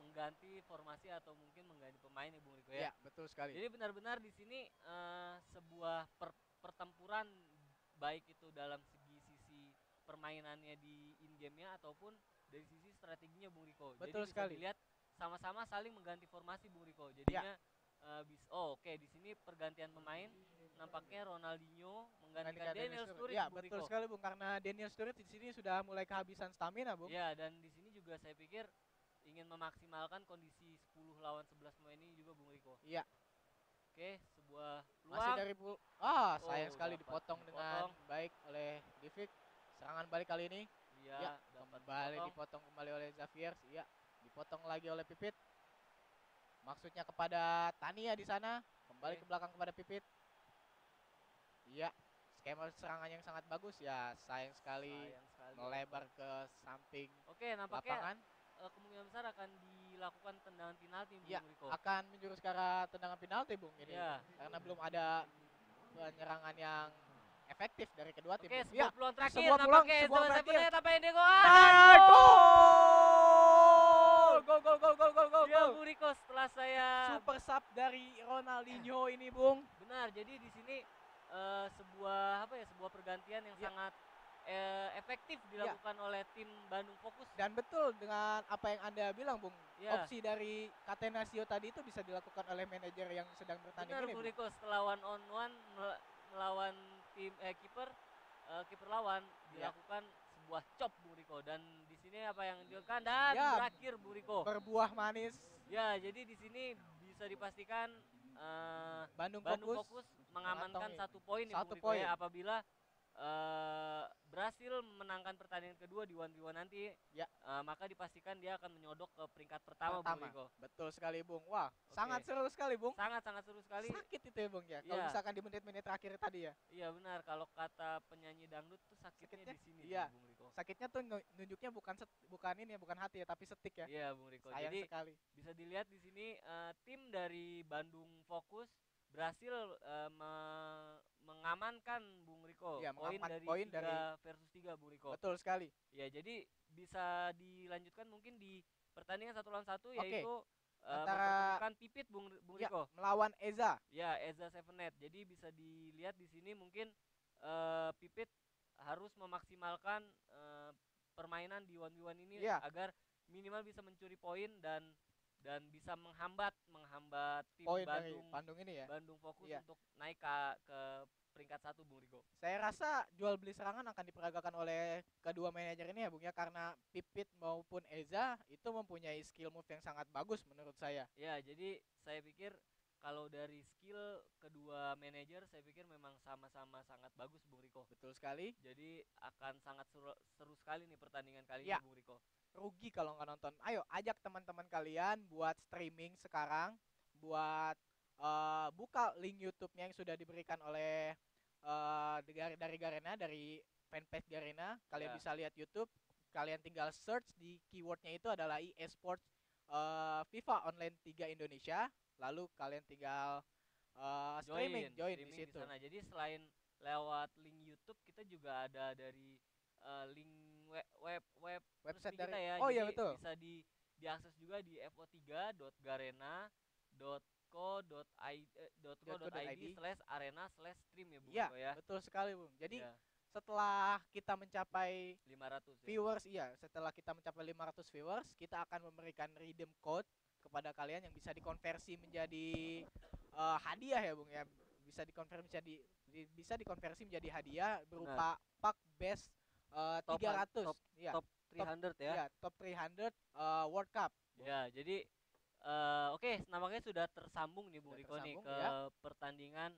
[SPEAKER 1] mengganti formasi atau mungkin mengganti pemain ya Bung Riko ya.
[SPEAKER 2] ya betul sekali
[SPEAKER 1] Jadi benar-benar di sini eh, sebuah per- pertempuran baik itu dalam segi sisi permainannya di in game-nya ataupun dari sisi strateginya Bung Riko.
[SPEAKER 2] Betul
[SPEAKER 1] Jadi
[SPEAKER 2] sekali.
[SPEAKER 1] dilihat sama-sama saling mengganti formasi Bung Riko. Jadinya eh, bis oh oke di sini pergantian pemain nampaknya Ronaldinho menggantikan
[SPEAKER 2] Menggantikan
[SPEAKER 1] Daniel Sturridge
[SPEAKER 2] Ya,
[SPEAKER 1] Bung
[SPEAKER 2] betul
[SPEAKER 1] Riko.
[SPEAKER 2] sekali Bung karena Daniel Sturridge di sini sudah mulai kehabisan stamina, Bung.
[SPEAKER 1] Ya, dan di sini juga saya pikir ingin memaksimalkan kondisi 10 lawan 11 pemain ini juga Bung Riko.
[SPEAKER 2] Iya.
[SPEAKER 1] Oke, sebuah
[SPEAKER 2] Masih
[SPEAKER 1] peluang.
[SPEAKER 2] dari pul Ah, sayang
[SPEAKER 1] Oh,
[SPEAKER 2] sekali dipotong dengan
[SPEAKER 1] dipotong.
[SPEAKER 2] baik oleh Divik. Serangan balik kali ini
[SPEAKER 1] Iya,
[SPEAKER 2] Ya,
[SPEAKER 1] dapat
[SPEAKER 2] kembali
[SPEAKER 1] dipotong.
[SPEAKER 2] dipotong kembali oleh Xavier. Iya, dipotong lagi oleh Pipit. Maksudnya kepada Tania di sana, kembali
[SPEAKER 1] Oke.
[SPEAKER 2] ke belakang kepada Pipit. Iya, skema serangan yang sangat bagus ya. Sayang sekali
[SPEAKER 1] Sayang sekali.
[SPEAKER 2] melebar ke samping
[SPEAKER 1] Oke, nampaknya
[SPEAKER 2] lapangan.
[SPEAKER 1] eh, kemungkinan besar akan dilakukan tendangan penalti Bung
[SPEAKER 2] Iya,
[SPEAKER 1] Riko.
[SPEAKER 2] Akan menjurus ke arah tendangan penalti, Bung ini.
[SPEAKER 1] Iya.
[SPEAKER 2] Karena belum ada penyerangan yang efektif dari kedua tim.
[SPEAKER 1] Oke,
[SPEAKER 2] Bung.
[SPEAKER 1] sebuah
[SPEAKER 2] Iya.
[SPEAKER 1] peluang terakhir
[SPEAKER 2] sebuah peluang,
[SPEAKER 1] Enzo
[SPEAKER 2] terakhir.
[SPEAKER 1] Indigo?
[SPEAKER 2] Dan
[SPEAKER 1] Ah,
[SPEAKER 2] gol! Gol gol gol gol gol gol.
[SPEAKER 1] Ya
[SPEAKER 2] gol.
[SPEAKER 1] Bung Riko setelah saya
[SPEAKER 2] Super sub dari Ronaldinho ini, Bung.
[SPEAKER 1] benar. Jadi di sini eh, sebuah apa ya sebuah pergantian yang
[SPEAKER 2] Ya.
[SPEAKER 1] sangat eh, efektif dilakukan oleh tim Bandung Fokus.
[SPEAKER 2] Dan betul dengan apa yang Anda bilang, Bung.
[SPEAKER 1] Ya.
[SPEAKER 2] Opsi dari Catenaccio tadi itu bisa dilakukan oleh manajer yang sedang bertanding
[SPEAKER 1] Benar
[SPEAKER 2] ini.
[SPEAKER 1] Bung
[SPEAKER 2] Bung.
[SPEAKER 1] Riko setelah one on one mel- melawan tim eh kiper eh, kiper lawan
[SPEAKER 2] Ya.
[SPEAKER 1] dilakukan sebuah chop Bung Riko dan di sini apa yang dilakukan dan
[SPEAKER 2] Ya.
[SPEAKER 1] berakhir Bung Riko.
[SPEAKER 2] Berbuah manis
[SPEAKER 1] Ya, jadi di sini bisa dipastikan eh,
[SPEAKER 2] Bandung,
[SPEAKER 1] Bandung
[SPEAKER 2] fokus.
[SPEAKER 1] fokus, mengamankan satu poin
[SPEAKER 2] satu
[SPEAKER 1] ya
[SPEAKER 2] poin.
[SPEAKER 1] apabila eh, berhasil memenangkan pertandingan kedua di one v one nanti
[SPEAKER 2] Ya.
[SPEAKER 1] eh, maka dipastikan dia akan menyodok ke peringkat pertama,
[SPEAKER 2] Pertama.
[SPEAKER 1] Bung Riko.
[SPEAKER 2] Betul sekali, Bung. Wah, sangat seru sekali, Bung.
[SPEAKER 1] Sangat sangat seru sekali.
[SPEAKER 2] Sakit itu ya, Bung ya. Kalau
[SPEAKER 1] Iya.
[SPEAKER 2] misalkan di menit-menit terakhir tadi ya.
[SPEAKER 1] Iya benar kalau kata penyanyi dangdut tuh sakitnya,
[SPEAKER 2] Sakitnya,
[SPEAKER 1] di sini
[SPEAKER 2] iya.
[SPEAKER 1] Bung Riko.
[SPEAKER 2] Sakitnya tuh nu- nunjuknya bukan set, bukan ini ya, bukan hati ya, tapi setik ya.
[SPEAKER 1] Iya Bung Riko.
[SPEAKER 2] Sayang
[SPEAKER 1] Jadi
[SPEAKER 2] sekali.
[SPEAKER 1] bisa dilihat di sini eh, tim dari Bandung Fokus berhasil eh, me- mengamankan Bung Riko
[SPEAKER 2] Iya,
[SPEAKER 1] poin dari
[SPEAKER 2] poin
[SPEAKER 1] 3
[SPEAKER 2] dari-
[SPEAKER 1] versus 3 Bung Riko.
[SPEAKER 2] Betul sekali.
[SPEAKER 1] Ya jadi bisa dilanjutkan mungkin di pertandingan satu lawan satu
[SPEAKER 2] Oke.
[SPEAKER 1] yaitu eh,
[SPEAKER 2] Antara-
[SPEAKER 1] Pipit Bung, Bung
[SPEAKER 2] Ya,
[SPEAKER 1] Riko.
[SPEAKER 2] melawan Eza.
[SPEAKER 1] Ya Eza Sevenet. Jadi bisa dilihat di sini mungkin eh, Pipit harus memaksimalkan eh, permainan di one v one ini
[SPEAKER 2] Iya.
[SPEAKER 1] agar minimal bisa mencuri poin dan dan bisa menghambat menghambat tim
[SPEAKER 2] Poin dari
[SPEAKER 1] Bandung
[SPEAKER 2] Bandung ini ya.
[SPEAKER 1] Bandung fokus
[SPEAKER 2] Iya.
[SPEAKER 1] untuk naik ke, ke peringkat satu Bung Rigo.
[SPEAKER 2] Saya rasa jual beli serangan akan diperagakan oleh kedua manajer ini ya Bung ya karena Pipit maupun Eza itu mempunyai skill move yang sangat bagus menurut saya.
[SPEAKER 1] Ya jadi saya pikir kalau dari skill kedua manajer saya pikir memang sama-sama sangat bagus Bung Riko.
[SPEAKER 2] Betul sekali.
[SPEAKER 1] Jadi akan sangat seru, seru sekali nih pertandingan kali
[SPEAKER 2] Ya.
[SPEAKER 1] ini Bung Riko.
[SPEAKER 2] Rugi kalau nggak nonton. Ayo ajak teman-teman kalian buat streaming sekarang, buat eh, buka link YouTube-nya yang sudah diberikan oleh eh, dari dari Garena dari fanpage Garena. Kalian
[SPEAKER 1] Ya.
[SPEAKER 2] bisa lihat YouTube. Kalian tinggal search di keywordnya itu adalah EA Sports eh, FIFA Online 3 Indonesia. Lalu kalian tinggal eh, streaming join, di
[SPEAKER 1] streaming
[SPEAKER 2] situ.
[SPEAKER 1] sana. Jadi selain lewat link YouTube kita juga ada dari eh, link web web web
[SPEAKER 2] Website
[SPEAKER 1] resmi kita
[SPEAKER 2] dari
[SPEAKER 1] ya.
[SPEAKER 2] Oh iya betul.
[SPEAKER 1] Bisa di diakses juga di fo3.garena.co.id slash arena slash stream ya Bung
[SPEAKER 2] Iya,
[SPEAKER 1] Riko ya.
[SPEAKER 2] betul sekali, Bung. Jadi
[SPEAKER 1] Iya,
[SPEAKER 2] setelah kita mencapai
[SPEAKER 1] 500 ya.
[SPEAKER 2] viewers iya setelah kita mencapai 500 viewers kita akan memberikan redeem code kepada kalian yang bisa dikonversi menjadi eh, hadiah ya bung ya. Bisa dikonversi menjadi di- bisa dikonversi menjadi hadiah berupa pak best eh,
[SPEAKER 1] Top han-
[SPEAKER 2] 300
[SPEAKER 1] top-
[SPEAKER 2] ya
[SPEAKER 1] top 300 ya.
[SPEAKER 2] ya top 300 eh, World Cup.
[SPEAKER 1] Ya, jadi eh, oke, nampaknya sudah tersambung nih Bung Riko nih ke
[SPEAKER 2] ya.
[SPEAKER 1] pertandingan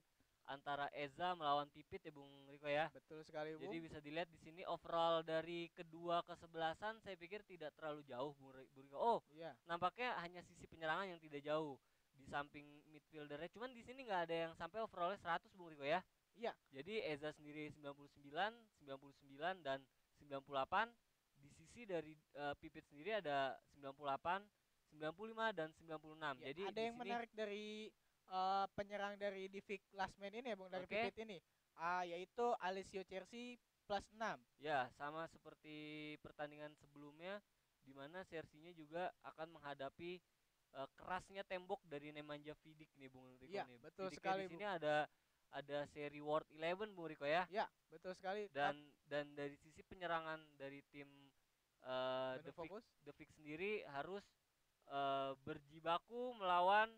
[SPEAKER 1] antara Eza melawan Pipit ya Bung Riko ya.
[SPEAKER 2] betul sekali bung
[SPEAKER 1] Jadi bisa dilihat di sini overall dari kedua kesebelasan saya pikir tidak terlalu jauh Bung Ri- Bung Riko. Oh,
[SPEAKER 2] iya
[SPEAKER 1] nampaknya hanya sisi penyerangan yang tidak jauh di samping midfieldernya. Cuman di sini nggak ada yang sampai overallnya 100 Bung Riko ya.
[SPEAKER 2] Iya.
[SPEAKER 1] Jadi Eza sendiri 99, 99 dan 98. Di sisi dari eh, Pipit sendiri ada 98, 95 dan 96.
[SPEAKER 2] Ya,
[SPEAKER 1] Jadi
[SPEAKER 2] ada yang
[SPEAKER 1] sini
[SPEAKER 2] menarik dari eh, penyerang dari Divic last man ini ya bung dari
[SPEAKER 1] Oke.
[SPEAKER 2] Pipit ini Ah, yaitu Alessio Chelsea plus 6
[SPEAKER 1] Ya, sama seperti pertandingan sebelumnya di mana Sersinya juga akan menghadapi eh, kerasnya tembok dari Nemanja Vidic nih Bung Riko
[SPEAKER 2] Iya,
[SPEAKER 1] nih.
[SPEAKER 2] betul
[SPEAKER 1] Vidicnya
[SPEAKER 2] sekali,
[SPEAKER 1] Di sini ada ada seri World 11 Bung Riko ya.
[SPEAKER 2] Ya, betul sekali.
[SPEAKER 1] Dan dan dari sisi penyerangan dari tim
[SPEAKER 2] Bandung
[SPEAKER 1] The
[SPEAKER 2] fokus.
[SPEAKER 1] The Vic sendiri harus eh, berjibaku melawan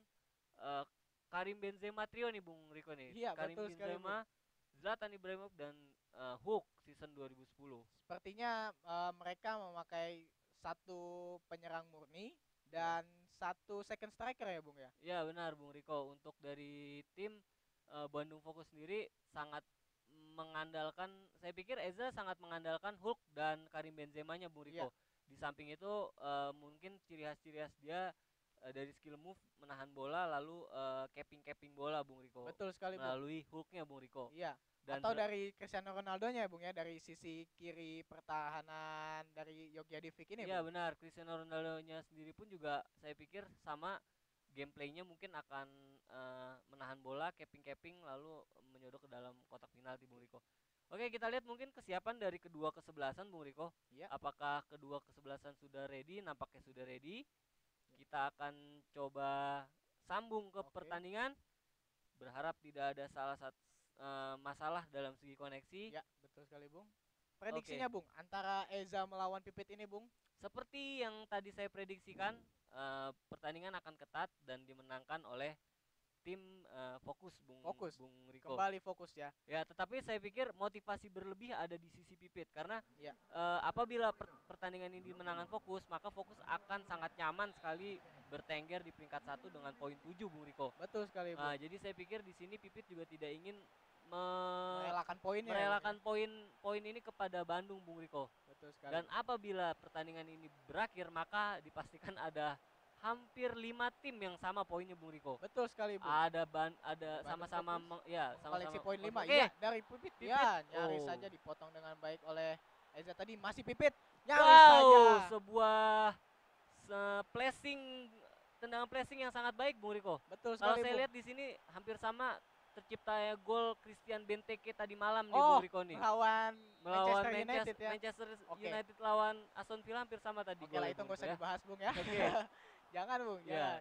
[SPEAKER 1] eh, Karim Benzema trio nih Bung Riko nih.
[SPEAKER 2] Iya,
[SPEAKER 1] Karim
[SPEAKER 2] betul sekali.
[SPEAKER 1] Benzema, Zlatan Ibrahimovic dan eh, Hulk season 2010.
[SPEAKER 2] Sepertinya eh, mereka memakai satu penyerang murni dan satu second striker ya, Bung ya.
[SPEAKER 1] Ya benar Bung Riko. Untuk dari tim eh, Bandung Fokus sendiri sangat mengandalkan. Saya pikir Eza sangat mengandalkan Hulk dan Karim Benzema-nya Bung Riko.
[SPEAKER 2] Iya.
[SPEAKER 1] Di samping itu eh, mungkin ciri khas-ciri khas dia eh, dari skill move menahan bola lalu eh, capping-capping bola Bung Riko.
[SPEAKER 2] Betul sekali, Bung.
[SPEAKER 1] Melalui Hulk-nya Bung Riko.
[SPEAKER 2] Iya.
[SPEAKER 1] Dan
[SPEAKER 2] Atau dari Cristiano Ronaldo-nya ya, Bung ya, dari sisi kiri pertahanan dari Yogya Divik ini,
[SPEAKER 1] Iya
[SPEAKER 2] Bung.
[SPEAKER 1] benar, Cristiano Ronaldo-nya sendiri pun juga saya pikir sama gameplaynya mungkin akan eh, menahan bola, capping-capping lalu menyodok ke dalam kotak penalti Bung Riko. Oke, kita lihat mungkin kesiapan dari kedua kesebelasan Bung Riko.
[SPEAKER 2] Iya.
[SPEAKER 1] Apakah kedua kesebelasan sudah ready? Nampaknya sudah ready. Kita akan coba sambung ke
[SPEAKER 2] Oke.
[SPEAKER 1] pertandingan. Berharap tidak ada salah satu eh, masalah dalam segi koneksi.
[SPEAKER 2] Ya, betul sekali, Bung. Prediksinya, Bung, antara Eza melawan Pipit ini, Bung.
[SPEAKER 1] Seperti yang tadi saya prediksikan, eh, pertandingan akan ketat dan dimenangkan oleh tim eh, fokus Bung
[SPEAKER 2] Fokus.
[SPEAKER 1] Bung Riko.
[SPEAKER 2] Kembali fokus ya.
[SPEAKER 1] Ya, tetapi saya pikir motivasi berlebih ada di sisi Pipit karena
[SPEAKER 2] Iya.
[SPEAKER 1] eh, apabila per- pertandingan ini dimenangkan fokus, maka fokus akan sangat nyaman sekali bertengger di peringkat satu dengan poin 7 Bung Riko.
[SPEAKER 2] Betul sekali, Bung.
[SPEAKER 1] Nah, jadi saya pikir di sini Pipit juga tidak ingin me-
[SPEAKER 2] merelakan poinnya. ya, Bung, ya.
[SPEAKER 1] merelakan poin-poin ini kepada Bandung Bung Riko.
[SPEAKER 2] Betul sekali.
[SPEAKER 1] Dan apabila pertandingan ini berakhir maka dipastikan ada hampir lima tim yang sama poinnya Bung Riko.
[SPEAKER 2] Betul sekali, Bung.
[SPEAKER 1] Ada ban ada sama-sama ya
[SPEAKER 2] koleksi
[SPEAKER 1] sama-sama
[SPEAKER 2] poin 5
[SPEAKER 1] Oke,
[SPEAKER 2] iya dari Pipit,
[SPEAKER 1] Pipit.
[SPEAKER 2] ya nyaris
[SPEAKER 1] Oh.
[SPEAKER 2] saja dipotong dengan baik oleh Eza tadi masih Pipit nyaris
[SPEAKER 1] Wow,
[SPEAKER 2] saja
[SPEAKER 1] sebuah se- placing tendangan placing yang sangat baik Bung Riko.
[SPEAKER 2] betul
[SPEAKER 1] Kalau
[SPEAKER 2] sekali
[SPEAKER 1] saya
[SPEAKER 2] Bung.
[SPEAKER 1] lihat di sini hampir sama tercipta ya gol Christian Benteke tadi malam nih
[SPEAKER 2] Oh,
[SPEAKER 1] Bung Riko nih.
[SPEAKER 2] melawan
[SPEAKER 1] Melawan
[SPEAKER 2] Manchester
[SPEAKER 1] Manchester,
[SPEAKER 2] United ya.
[SPEAKER 1] Manchester. United lawan Aston Villa hampir sama tadi
[SPEAKER 2] oke lah itu nggak usah
[SPEAKER 1] ya.
[SPEAKER 2] dibahas Bung ya
[SPEAKER 1] Oke.
[SPEAKER 2] jangan Bung
[SPEAKER 1] Ya.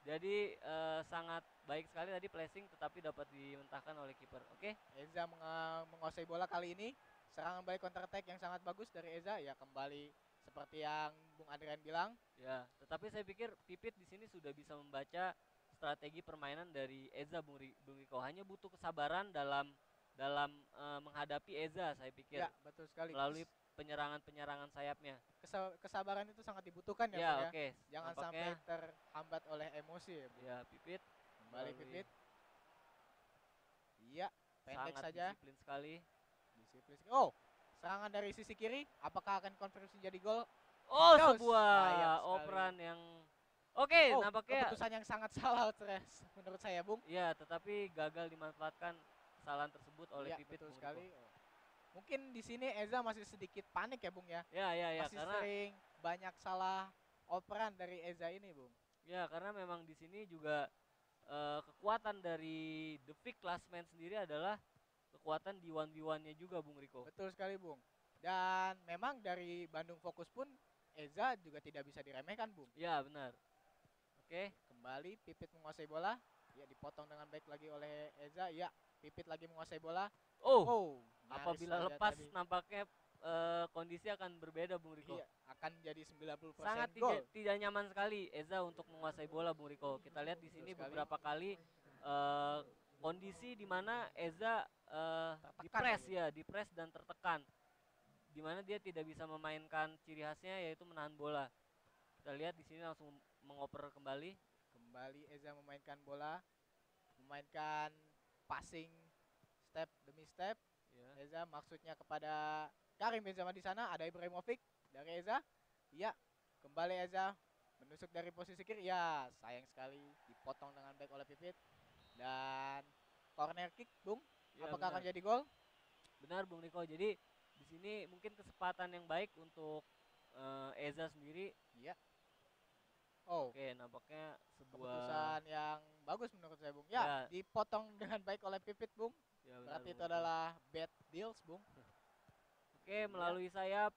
[SPEAKER 1] Jadi eh, sangat baik sekali tadi placing tetapi dapat dimentahkan oleh kiper. Oke.
[SPEAKER 2] Eza menga- menguasai bola kali ini serangan balik counter attack yang sangat bagus dari Eza ya kembali seperti yang Bung Adrian bilang
[SPEAKER 1] Ya, tetapi saya pikir Pipit di sini sudah bisa membaca strategi permainan dari Eza Bung, Bung Riko. Hanya butuh kesabaran dalam dalam eh, menghadapi Eza saya pikir
[SPEAKER 2] ya betul sekali
[SPEAKER 1] melalui penyerangan-penyerangan sayapnya.
[SPEAKER 2] Kesa- kesabaran itu sangat dibutuhkan ya,
[SPEAKER 1] Ya,
[SPEAKER 2] Bung
[SPEAKER 1] oke.
[SPEAKER 2] ya jangan sampai
[SPEAKER 1] Nampaknya,
[SPEAKER 2] terhambat oleh emosi ya Bung
[SPEAKER 1] ya Pipit
[SPEAKER 2] kembali Pipit iya pendek
[SPEAKER 1] sangat
[SPEAKER 2] saja
[SPEAKER 1] disiplin sekali.
[SPEAKER 2] Disiplin. Oh, serangan dari sisi kiri, apakah akan konversi jadi gol?
[SPEAKER 1] Oh,
[SPEAKER 2] Dos.
[SPEAKER 1] sebuah operan yang Oke,
[SPEAKER 2] oh,
[SPEAKER 1] nampaknya
[SPEAKER 2] keputusan yang sangat salah Tres, menurut saya, Bung.
[SPEAKER 1] ya, tetapi gagal dimanfaatkan kesalahan tersebut oleh
[SPEAKER 2] Iya,
[SPEAKER 1] Pipit
[SPEAKER 2] betul sekali. Oh. Mungkin di sini Eza masih sedikit panik ya, Bung ya.
[SPEAKER 1] Ya, ya, ya,
[SPEAKER 2] masih
[SPEAKER 1] karena
[SPEAKER 2] sering banyak salah operan dari Eza ini, Bung.
[SPEAKER 1] Ya, karena memang di sini juga eh, kekuatan dari The Fig Classman sendiri adalah kekuatan di 1v1-nya juga Bung Riko.
[SPEAKER 2] Betul sekali, Bung. Dan memang dari Bandung Fokus pun Eza juga tidak bisa diremehkan, Bung.
[SPEAKER 1] Ya, benar. Oke,
[SPEAKER 2] Kembali Pipit menguasai bola. Ya, dipotong dengan baik lagi oleh Eza. Ya, Pipit lagi menguasai bola.
[SPEAKER 1] Oh,
[SPEAKER 2] Oh,
[SPEAKER 1] apabila lepas
[SPEAKER 2] tadi.
[SPEAKER 1] nampaknya eh, kondisi akan berbeda Bung Riko.
[SPEAKER 2] Iya, akan jadi 90%
[SPEAKER 1] Sangat tidak, tidak nyaman sekali Eza untuk menguasai bola Bung Riko. Kita lihat di
[SPEAKER 2] Betul
[SPEAKER 1] sini
[SPEAKER 2] sekali.
[SPEAKER 1] beberapa kali eh, kondisi di mana Eza eh,
[SPEAKER 2] Tertekan
[SPEAKER 1] dipres ya, dipres dan tertekan. Di mana dia tidak bisa memainkan ciri khasnya yaitu menahan bola. Kita lihat di sini langsung mengoper kembali.
[SPEAKER 2] Kembali Eza memainkan bola, memainkan passing step demi step.
[SPEAKER 1] Ya.
[SPEAKER 2] Eza maksudnya kepada Karim Benzema di sana, ada Ibrahimovic dari Eza. Iya, kembali Eza menusuk dari posisi kiri. Ya, sayang sekali dipotong dengan baik oleh Pipit. Dan corner kick, Bung.
[SPEAKER 1] Ya,
[SPEAKER 2] Apakah akan
[SPEAKER 1] benar.
[SPEAKER 2] jadi gol?
[SPEAKER 1] Benar Bung Riko. Jadi di sini mungkin kesempatan yang baik untuk eh, Eza sendiri.
[SPEAKER 2] Oh,
[SPEAKER 1] Oke, nampaknya sebuah
[SPEAKER 2] keputusan yang bagus menurut saya, Bung. Ya,
[SPEAKER 1] Ya.
[SPEAKER 2] dipotong dengan baik oleh Pipit, Bung.
[SPEAKER 1] Ya, benar,
[SPEAKER 2] Berarti
[SPEAKER 1] Bung
[SPEAKER 2] itu adalah bad deals, Bung.
[SPEAKER 1] Oke, melalui sayap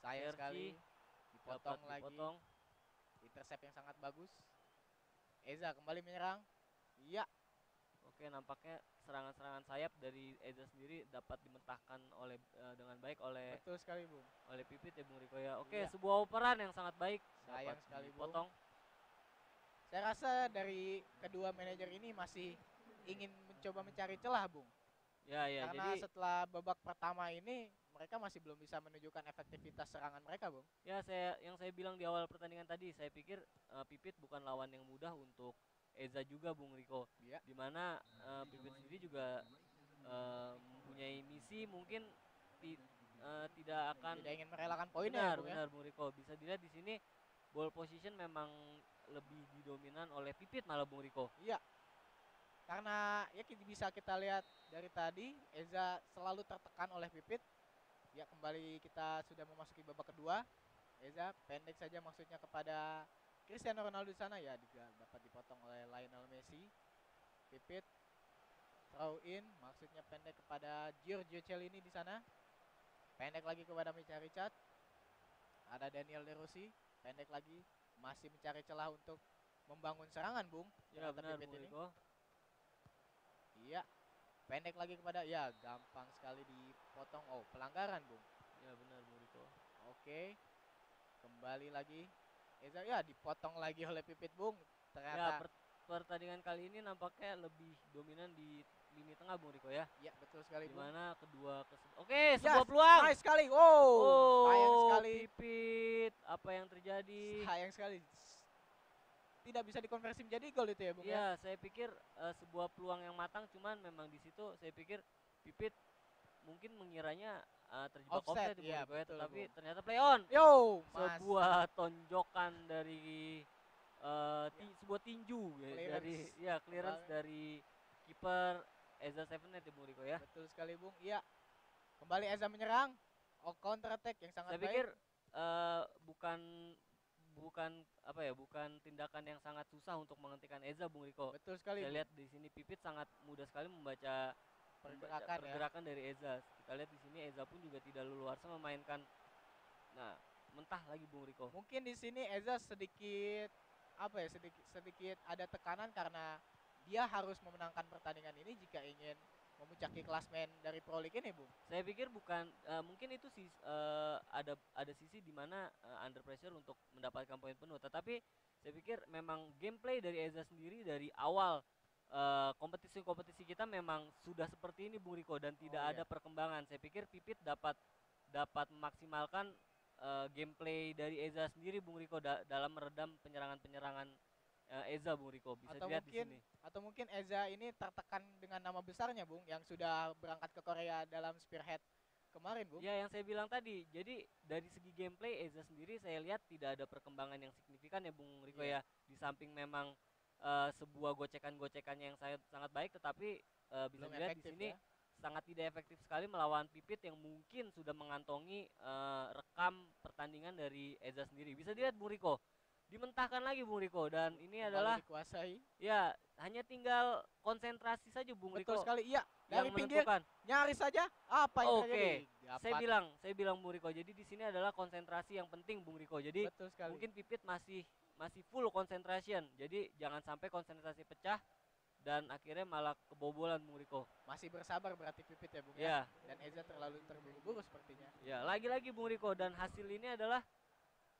[SPEAKER 1] Sergi
[SPEAKER 2] sekali
[SPEAKER 1] dapat
[SPEAKER 2] dipotong lagi.
[SPEAKER 1] dipotong.
[SPEAKER 2] Intercept yang sangat bagus. Eza kembali menyerang. Iya,
[SPEAKER 1] Oke, nampaknya serangan-serangan sayap dari Eza sendiri dapat dimentahkan oleh eh, dengan baik oleh
[SPEAKER 2] betul sekali, Bung.
[SPEAKER 1] oleh Pipit ya Bung Riko ya. Oke,
[SPEAKER 2] Iya.
[SPEAKER 1] sebuah operan yang sangat baik
[SPEAKER 2] Sayang sekali, Bung.
[SPEAKER 1] dipotong.
[SPEAKER 2] Saya rasa dari kedua manajer ini masih ingin mencoba mencari celah, Bung.
[SPEAKER 1] Ya ya
[SPEAKER 2] Karena
[SPEAKER 1] jadi
[SPEAKER 2] setelah babak pertama ini mereka masih belum bisa menunjukkan efektivitas serangan mereka, Bung.
[SPEAKER 1] ya saya yang saya bilang di awal pertandingan tadi saya pikir eh, Pipit bukan lawan yang mudah untuk Eza juga Bung Riko.
[SPEAKER 2] Iya.
[SPEAKER 1] Di mana eh, Pipit sendiri juga eh, mempunyai misi mungkin ti- eh, tidak akan
[SPEAKER 2] Tidak ingin merelakan poinnya,
[SPEAKER 1] benar
[SPEAKER 2] ya, Bung ya.
[SPEAKER 1] Bung Riko. Bisa dilihat di sini ball position memang lebih didominan oleh Pipit malah Bung Riko.
[SPEAKER 2] Iya. Karena ya kita bisa kita lihat dari tadi Eza selalu tertekan oleh Pipit. Ya kembali kita sudah memasuki babak kedua. Eza pendek saja maksudnya kepada Cristiano Ronaldo di sana ya juga dapat dipotong oleh Lionel Messi. Pipit throw in maksudnya pendek kepada Giorgio Cellini di sana. Pendek lagi kepada Micha Richard. Ada Daniel De Rossi, pendek lagi masih mencari celah untuk membangun serangan, Bung.
[SPEAKER 1] Ya benar
[SPEAKER 2] Pipit ini. Iya. Pendek lagi kepada ya gampang sekali dipotong. Oh, pelanggaran, Bung.
[SPEAKER 1] Ya benar Bung Riko.
[SPEAKER 2] Oke. Kembali lagi. Eza ya dipotong lagi oleh Pipit, Bung.
[SPEAKER 1] Ya
[SPEAKER 2] Ternyata
[SPEAKER 1] per- pertandingan kali ini nampaknya lebih dominan di lini tengah Bung Riko ya.
[SPEAKER 2] ya betul sekali, Bung.
[SPEAKER 1] Di mana kedua kes- Oke, sebuah
[SPEAKER 2] Yes,
[SPEAKER 1] peluang.
[SPEAKER 2] Nice sekali. Wow.
[SPEAKER 1] Oh,
[SPEAKER 2] sayang sekali.
[SPEAKER 1] Pipit. Apa yang terjadi?
[SPEAKER 2] Sayang sekali. Tidak bisa dikonversi menjadi gol itu ya, Bung ya.
[SPEAKER 1] Iya, saya pikir eh, sebuah peluang yang matang cuman memang di situ saya pikir Pipit mungkin mengiranya eh, terjebak
[SPEAKER 2] Offset,
[SPEAKER 1] offset, Bung
[SPEAKER 2] iya,
[SPEAKER 1] ya,
[SPEAKER 2] betul, Bung.
[SPEAKER 1] ternyata play on.
[SPEAKER 2] Yo, Mas.
[SPEAKER 1] Sebuah tonjokan dari eh, ti- sebuah tinju ya, dari ya clearance
[SPEAKER 2] Kembali.
[SPEAKER 1] dari kiper Eza Sevenet ya Bung Riko ya.
[SPEAKER 2] Betul sekali, Bung. Iya. Kembali Eza menyerang. Oh, counter attack yang sangat
[SPEAKER 1] Saya
[SPEAKER 2] baik.
[SPEAKER 1] pikir eh, bukan bukan apa ya, bukan tindakan yang sangat susah untuk menghentikan Eza Bung Riko.
[SPEAKER 2] Betul sekali.
[SPEAKER 1] Saya lihat di sini Pipit sangat mudah sekali membaca membaca
[SPEAKER 2] Pergerakan ya.
[SPEAKER 1] pergerakan dari Eza. Kita lihat di sini Eza pun juga tidak leluasa memainkan nah, mentah lagi Bung Riko.
[SPEAKER 2] Mungkin di sini Eza sedikit apa ya sedikit sedikit ada tekanan karena dia harus memenangkan pertandingan ini jika ingin memuncaki klasmen dari Pro League ini, Bung.
[SPEAKER 1] Saya pikir bukan eh, mungkin itu sih eh, ada ada sisi di mana eh, under pressure untuk mendapatkan poin penuh, tetapi saya pikir memang gameplay dari Eza sendiri dari awal eh, kompetisi-kompetisi kita memang sudah seperti ini Bung Riko dan tidak
[SPEAKER 2] Oh,
[SPEAKER 1] ada
[SPEAKER 2] iya.
[SPEAKER 1] perkembangan. Saya pikir Pipit dapat dapat memaksimalkan eh, gameplay dari Eza sendiri Bung Riko da- dalam meredam penyerangan-penyerangan eh, Eza Bung Riko bisa
[SPEAKER 2] Atau
[SPEAKER 1] dilihat
[SPEAKER 2] mungkin
[SPEAKER 1] di sini.
[SPEAKER 2] atau mungkin Eza ini tertekan dengan nama besarnya, Bung, yang sudah berangkat ke Korea dalam Spearhead kemarin, Bung.
[SPEAKER 1] Ya yang saya bilang tadi, jadi dari segi gameplay Eza sendiri saya lihat tidak ada perkembangan yang signifikan ya Bung Riko
[SPEAKER 2] Iya.
[SPEAKER 1] ya. Di samping memang eh, sebuah gocekan-gocekannya yang sangat sangat baik, tetapi eh, bisa
[SPEAKER 2] Belum
[SPEAKER 1] dilihat di sini
[SPEAKER 2] ya.
[SPEAKER 1] sangat tidak efektif sekali melawan Pipit yang mungkin sudah mengantongi eh, rekam pertandingan dari Eza sendiri. Bisa dilihat Bung Riko, dimentahkan lagi Bung Riko dan ini
[SPEAKER 2] Kembali
[SPEAKER 1] adalah
[SPEAKER 2] dikuasai.
[SPEAKER 1] ya hanya tinggal konsentrasi saja Bung
[SPEAKER 2] Betul
[SPEAKER 1] Riko
[SPEAKER 2] sekali. Iya,
[SPEAKER 1] yang
[SPEAKER 2] dari pinggir
[SPEAKER 1] menentukan.
[SPEAKER 2] nyaris saja apa yang
[SPEAKER 1] Oke,
[SPEAKER 2] terjadi?
[SPEAKER 1] Saya bilang, saya bilang Bung Riko. Jadi di sini adalah konsentrasi yang penting Bung Riko. Jadi
[SPEAKER 2] betul sekali.
[SPEAKER 1] mungkin Pipit masih masih full concentration. Jadi jangan sampai konsentrasi pecah dan akhirnya malah kebobolan Bung Riko.
[SPEAKER 2] masih bersabar berarti Pipit ya, Bung.
[SPEAKER 1] Ya,
[SPEAKER 2] Dan Eza terlalu terburu-buru sepertinya.
[SPEAKER 1] ya lagi-lagi Bung Riko dan hasil ini adalah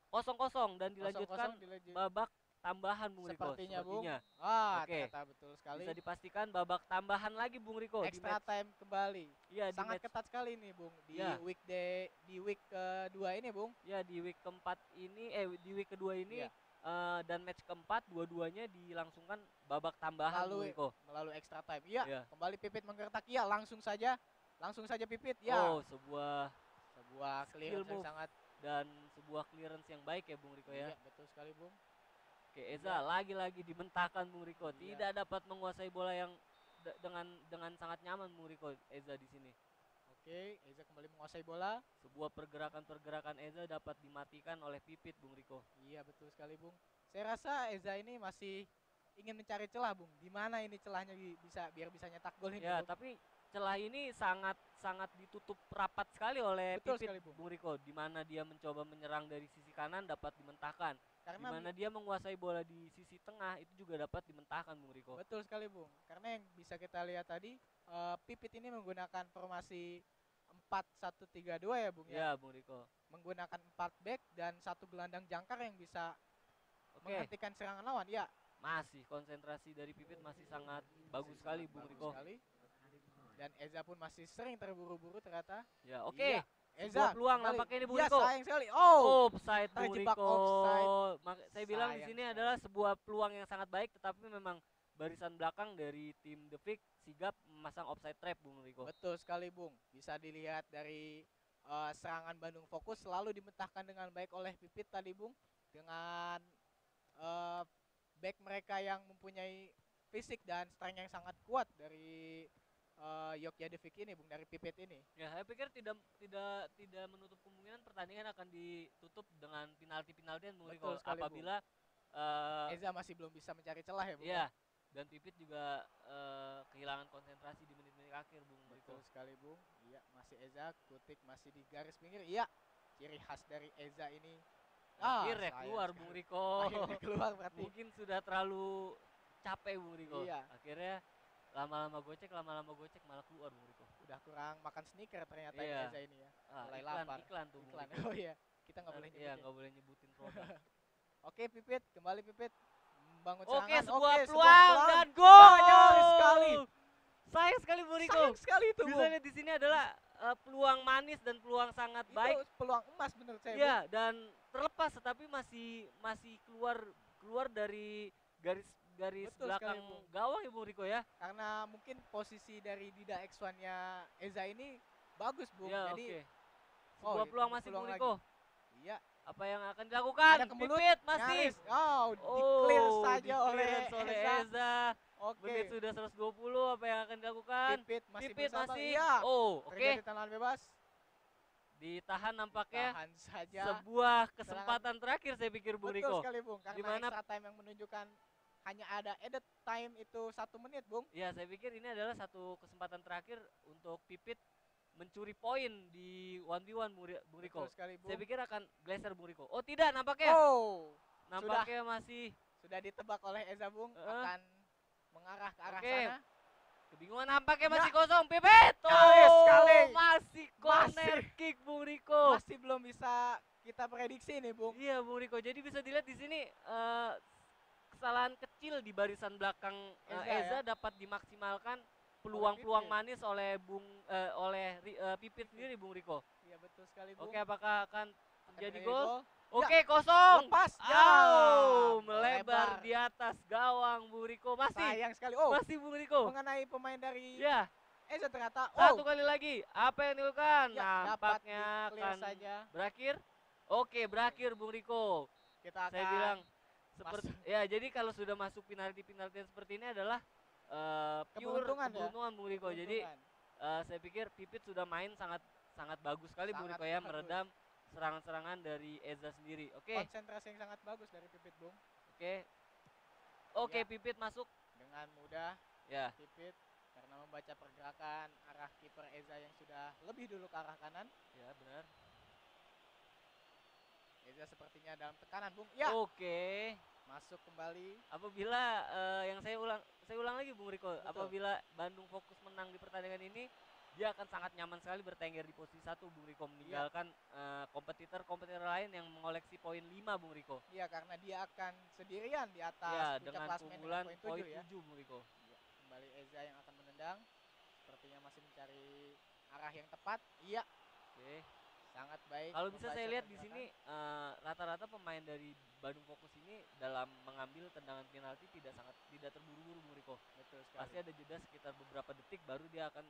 [SPEAKER 1] kosong-kosong dan dilanjutkan
[SPEAKER 2] dilanjut-
[SPEAKER 1] babak tambahan Bung Riko.
[SPEAKER 2] Sepertinya, Bung. Ah,
[SPEAKER 1] Oke.
[SPEAKER 2] ternyata betul sekali.
[SPEAKER 1] Bisa dipastikan babak tambahan lagi Bung Riko di
[SPEAKER 2] Extra
[SPEAKER 1] match.
[SPEAKER 2] time kembali.
[SPEAKER 1] Iya, di
[SPEAKER 2] Sangat
[SPEAKER 1] match
[SPEAKER 2] ketat sekali nih, Bung. Di
[SPEAKER 1] Iya.
[SPEAKER 2] weekday di week kedua ini, Bung.
[SPEAKER 1] ya di week keempat ini eh di week kedua ini
[SPEAKER 2] Iya.
[SPEAKER 1] Eh, dan match keempat dua-duanya dilangsungkan babak tambahan
[SPEAKER 2] Melalui
[SPEAKER 1] Riko.
[SPEAKER 2] melalui extra time. Iya,
[SPEAKER 1] Iya.
[SPEAKER 2] kembali Pipit menggertak. Iya, langsung saja. Langsung saja Pipit. Ya.
[SPEAKER 1] Oh, sebuah
[SPEAKER 2] Sebuah clearance yang
[SPEAKER 1] move.
[SPEAKER 2] sangat
[SPEAKER 1] dan sebuah clearance yang baik ya Bung Riko ya.
[SPEAKER 2] Iya, betul sekali, Bung.
[SPEAKER 1] Oke, Eza lagi-lagi dimentahkan Bung Riko.
[SPEAKER 2] Iya.
[SPEAKER 1] Tidak dapat menguasai bola yang de- dengan dengan sangat nyaman Bung Riko Eza di sini.
[SPEAKER 2] Oke, Eza kembali menguasai bola.
[SPEAKER 1] Sebuah pergerakan-pergerakan Eza dapat dimatikan oleh Pipit Bung Riko.
[SPEAKER 2] Iya, betul sekali, Bung. Saya rasa Eza ini masih ingin mencari celah, Bung. Di mana ini celahnya bi- bisa biar bisa nyetak gol ini,
[SPEAKER 1] Ya,
[SPEAKER 2] Bung.
[SPEAKER 1] tapi celah ini sangat sangat ditutup rapat sekali oleh
[SPEAKER 2] Betul
[SPEAKER 1] Pipit
[SPEAKER 2] sekali, Bung.
[SPEAKER 1] Bung Riko di mana dia mencoba menyerang dari sisi kanan dapat dimentahkan.
[SPEAKER 2] Karena
[SPEAKER 1] mana dia menguasai bola di sisi tengah itu juga dapat dimentahkan Bung Riko.
[SPEAKER 2] Betul sekali, Bung. Karena yang bisa kita lihat tadi, eh, Pipit ini menggunakan formasi 4-1-3-2 ya, Bung ya.
[SPEAKER 1] Ya, Bung Riko.
[SPEAKER 2] Menggunakan 4 back dan satu gelandang jangkar yang bisa
[SPEAKER 1] Oke.
[SPEAKER 2] menghentikan serangan lawan. Ya,
[SPEAKER 1] Masih konsentrasi dari Pipit masih sangat bagus sekali Bung
[SPEAKER 2] bagus
[SPEAKER 1] Riko.
[SPEAKER 2] sekali. Dan Eza pun masih sering terburu-buru ternyata.
[SPEAKER 1] Ya, oke.
[SPEAKER 2] Iya,
[SPEAKER 1] Sebuah peluang
[SPEAKER 2] kembali.
[SPEAKER 1] nampaknya ini Bung
[SPEAKER 2] Iya,
[SPEAKER 1] Riko.
[SPEAKER 2] sayang sekali. Oh,
[SPEAKER 1] offside Bung
[SPEAKER 2] terjebak
[SPEAKER 1] Riko.
[SPEAKER 2] offside.
[SPEAKER 1] Saya bilang di sini adalah sebuah peluang yang sangat baik tetapi memang barisan belakang dari tim The Fix sigap memasang offside trap Bung Riko.
[SPEAKER 2] betul sekali Bung. Bisa dilihat dari eh, serangan Bandung Fokus selalu dimentahkan dengan baik oleh Pipit tadi Bung dengan eh, back mereka yang mempunyai fisik dan strength yang sangat kuat dari eh, Yogya Devik ini Bung dari Pipit ini.
[SPEAKER 1] Ya, saya pikir tidak tidak tidak menutup kemungkinan pertandingan akan ditutup dengan penalti-penaltian Bung Riko
[SPEAKER 2] Betul sekali,
[SPEAKER 1] apabila eh,
[SPEAKER 2] Eza masih belum bisa mencari celah ya Bung.
[SPEAKER 1] Iya, dan Pipit juga eh, kehilangan konsentrasi di menit-menit akhir, Bung Riko.
[SPEAKER 2] Betul sekali Bung. Iya, masih Eza, Kutik masih di garis pinggir. Iya, ciri khas dari Eza ini. Ah,
[SPEAKER 1] Akhirnya keluar,
[SPEAKER 2] sekali.
[SPEAKER 1] Bung Riko.
[SPEAKER 2] Akhirnya keluar berarti.
[SPEAKER 1] Mungkin sudah terlalu capek, Bung Riko.
[SPEAKER 2] Iya.
[SPEAKER 1] Akhirnya lama-lama gocek, lama-lama gocek malah keluar, Riko.
[SPEAKER 2] Udah kurang makan sneaker ternyata
[SPEAKER 1] Iya.
[SPEAKER 2] Eza ini ya.
[SPEAKER 1] Ah,
[SPEAKER 2] Mulai
[SPEAKER 1] iklan,
[SPEAKER 2] lapar.
[SPEAKER 1] iklan tuh,
[SPEAKER 2] Iklan. Oh iya, kita nggak boleh
[SPEAKER 1] Iya, nggak boleh nyebutin produk.
[SPEAKER 2] Oke, Pipit, kembali Pipit. Membangun
[SPEAKER 1] Oke,
[SPEAKER 2] serangan.
[SPEAKER 1] sebuah
[SPEAKER 2] Oke,
[SPEAKER 1] peluang dan gol.
[SPEAKER 2] Nyaris sekali.
[SPEAKER 1] Sayang sekali, Riko.
[SPEAKER 2] Sayang sekali itu,
[SPEAKER 1] di sini adalah eh, peluang manis dan peluang sangat
[SPEAKER 2] Itu
[SPEAKER 1] baik
[SPEAKER 2] peluang emas menurut saya.
[SPEAKER 1] Iya, dan terlepas tetapi masih masih keluar keluar dari garis garis
[SPEAKER 2] Betul
[SPEAKER 1] belakang
[SPEAKER 2] sekali, Bung.
[SPEAKER 1] gawang ya Bung Riko ya.
[SPEAKER 2] Karena mungkin posisi dari Dida X1-nya Eza ini bagus, Bung.
[SPEAKER 1] Ya,
[SPEAKER 2] Jadi,
[SPEAKER 1] oke.
[SPEAKER 2] Oh,
[SPEAKER 1] Sebuah
[SPEAKER 2] iya,
[SPEAKER 1] peluang masih
[SPEAKER 2] peluang lagi.
[SPEAKER 1] Riko.
[SPEAKER 2] iya,
[SPEAKER 1] Apa yang akan dilakukan?
[SPEAKER 2] Ada kemulut,
[SPEAKER 1] Pipit masih.
[SPEAKER 2] nyaris. Oh,
[SPEAKER 1] Oh,
[SPEAKER 2] di-clear saja oleh
[SPEAKER 1] di-clearance oleh
[SPEAKER 2] Eza.
[SPEAKER 1] Eza.
[SPEAKER 2] Oke.
[SPEAKER 1] Menit sudah 120 apa yang akan dilakukan?
[SPEAKER 2] Pipit masih
[SPEAKER 1] Pipit masih.
[SPEAKER 2] Iya.
[SPEAKER 1] Oh, oke.
[SPEAKER 2] Terjadi tendangan bebas.
[SPEAKER 1] Ditahan nampaknya.
[SPEAKER 2] Tahan saja.
[SPEAKER 1] Sebuah kesempatan terakhir saya pikir Bung
[SPEAKER 2] Betul
[SPEAKER 1] Riko.
[SPEAKER 2] sekali, Bung. Karena
[SPEAKER 1] Dimana-
[SPEAKER 2] extra time yang menunjukkan hanya ada added time itu satu menit, Bung.
[SPEAKER 1] Ya, saya pikir ini adalah satu kesempatan terakhir untuk Pipit mencuri poin di 1v1 Bung Ri- Bung Riko.
[SPEAKER 2] Sekali, Bung.
[SPEAKER 1] Saya pikir akan geser Bung Riko. Oh tidak, nampaknya.
[SPEAKER 2] Oh,
[SPEAKER 1] nampaknya masih
[SPEAKER 2] sudah ditebak oleh Eza, Bung.
[SPEAKER 1] Heeh.
[SPEAKER 2] Akan mengarah ke arah
[SPEAKER 1] Oke.
[SPEAKER 2] sana.
[SPEAKER 1] kebingungan nampaknya
[SPEAKER 2] Ya.
[SPEAKER 1] masih kosong. Pipit. Oh,
[SPEAKER 2] sekali.
[SPEAKER 1] masih corner
[SPEAKER 2] Masih.
[SPEAKER 1] kick Bung Riko.
[SPEAKER 2] Masih belum bisa kita prediksi nih, Bung.
[SPEAKER 1] Iya Bung Riko. Jadi bisa dilihat di sini eh, kesalahan kecil di barisan belakang eh,
[SPEAKER 2] Eza,
[SPEAKER 1] Eza,
[SPEAKER 2] ya.
[SPEAKER 1] dapat dimaksimalkan peluang-peluang manis oleh Bung eh, oleh eh, Pipit sendiri Bung Riko.
[SPEAKER 2] Iya, betul sekali, Bung.
[SPEAKER 1] Oke, apakah akan terjadi gol?
[SPEAKER 2] Ya,
[SPEAKER 1] Oke, kosong.
[SPEAKER 2] Lepas. Ya.
[SPEAKER 1] Oh, melebar di atas gawang Bung Riko. Masih,
[SPEAKER 2] Sayang sekali. Oh,
[SPEAKER 1] masih Bung Riko.
[SPEAKER 2] mengenai pemain dari
[SPEAKER 1] Ya,
[SPEAKER 2] Eza ternyata.
[SPEAKER 1] satu
[SPEAKER 2] Oh,
[SPEAKER 1] kali lagi. Apa yang dilakukan?
[SPEAKER 2] ya,
[SPEAKER 1] Nampaknya akan
[SPEAKER 2] saja.
[SPEAKER 1] berakhir. Oke, berakhir Bung Riko.
[SPEAKER 2] Kita akan
[SPEAKER 1] Saya bilang seperti ya jadi kalau sudah masuk penalti-penalti seperti ini adalah eh, pure
[SPEAKER 2] Keberuntungan ya?
[SPEAKER 1] Bung Riko. Jadi eh, saya pikir Pipit sudah main sangat sangat bagus sekali Bung
[SPEAKER 2] Sangat
[SPEAKER 1] Riko ya
[SPEAKER 2] bagus.
[SPEAKER 1] meredam serangan-serangan dari Eza sendiri. Oke,
[SPEAKER 2] konsentrasi yang sangat bagus dari Pipit, Bung.
[SPEAKER 1] oke. Oke,
[SPEAKER 2] Ya.
[SPEAKER 1] Pipit masuk.
[SPEAKER 2] Dengan mudah
[SPEAKER 1] Ya.
[SPEAKER 2] Pipit karena membaca pergerakan arah kiper Eza yang sudah lebih dulu ke arah kanan.
[SPEAKER 1] Ya, benar.
[SPEAKER 2] Eza sepertinya dalam tekanan, Bung. Ya,
[SPEAKER 1] Oke.
[SPEAKER 2] masuk kembali.
[SPEAKER 1] Apabila eh, yang saya ulang saya ulang lagi Bung Riko,
[SPEAKER 2] Betul.
[SPEAKER 1] apabila Bandung fokus menang di pertandingan ini, dia akan sangat nyaman sekali bertengger di posisi satu Bung Riko meninggalkan eh, kompetitor-kompetitor lain yang mengoleksi poin 5 Bung Riko.
[SPEAKER 2] Iya, karena dia akan sendirian di atas
[SPEAKER 1] Ya, dengan keunggulan poin
[SPEAKER 2] 7 ya.
[SPEAKER 1] 7 Bung Riko.
[SPEAKER 2] Iya, Kembali Eza yang akan menendang. Sepertinya masih mencari arah yang tepat. Iya,
[SPEAKER 1] Oke.
[SPEAKER 2] Sangat baik.
[SPEAKER 1] Kalau bisa saya lihat di sini eh, rata-rata pemain dari Bandung Fokus ini dalam mengambil tendangan penalti tidak sangat tidak terburu-buru Bung Riko.
[SPEAKER 2] betul sekali.
[SPEAKER 1] Pasti ada jeda sekitar beberapa detik baru dia akan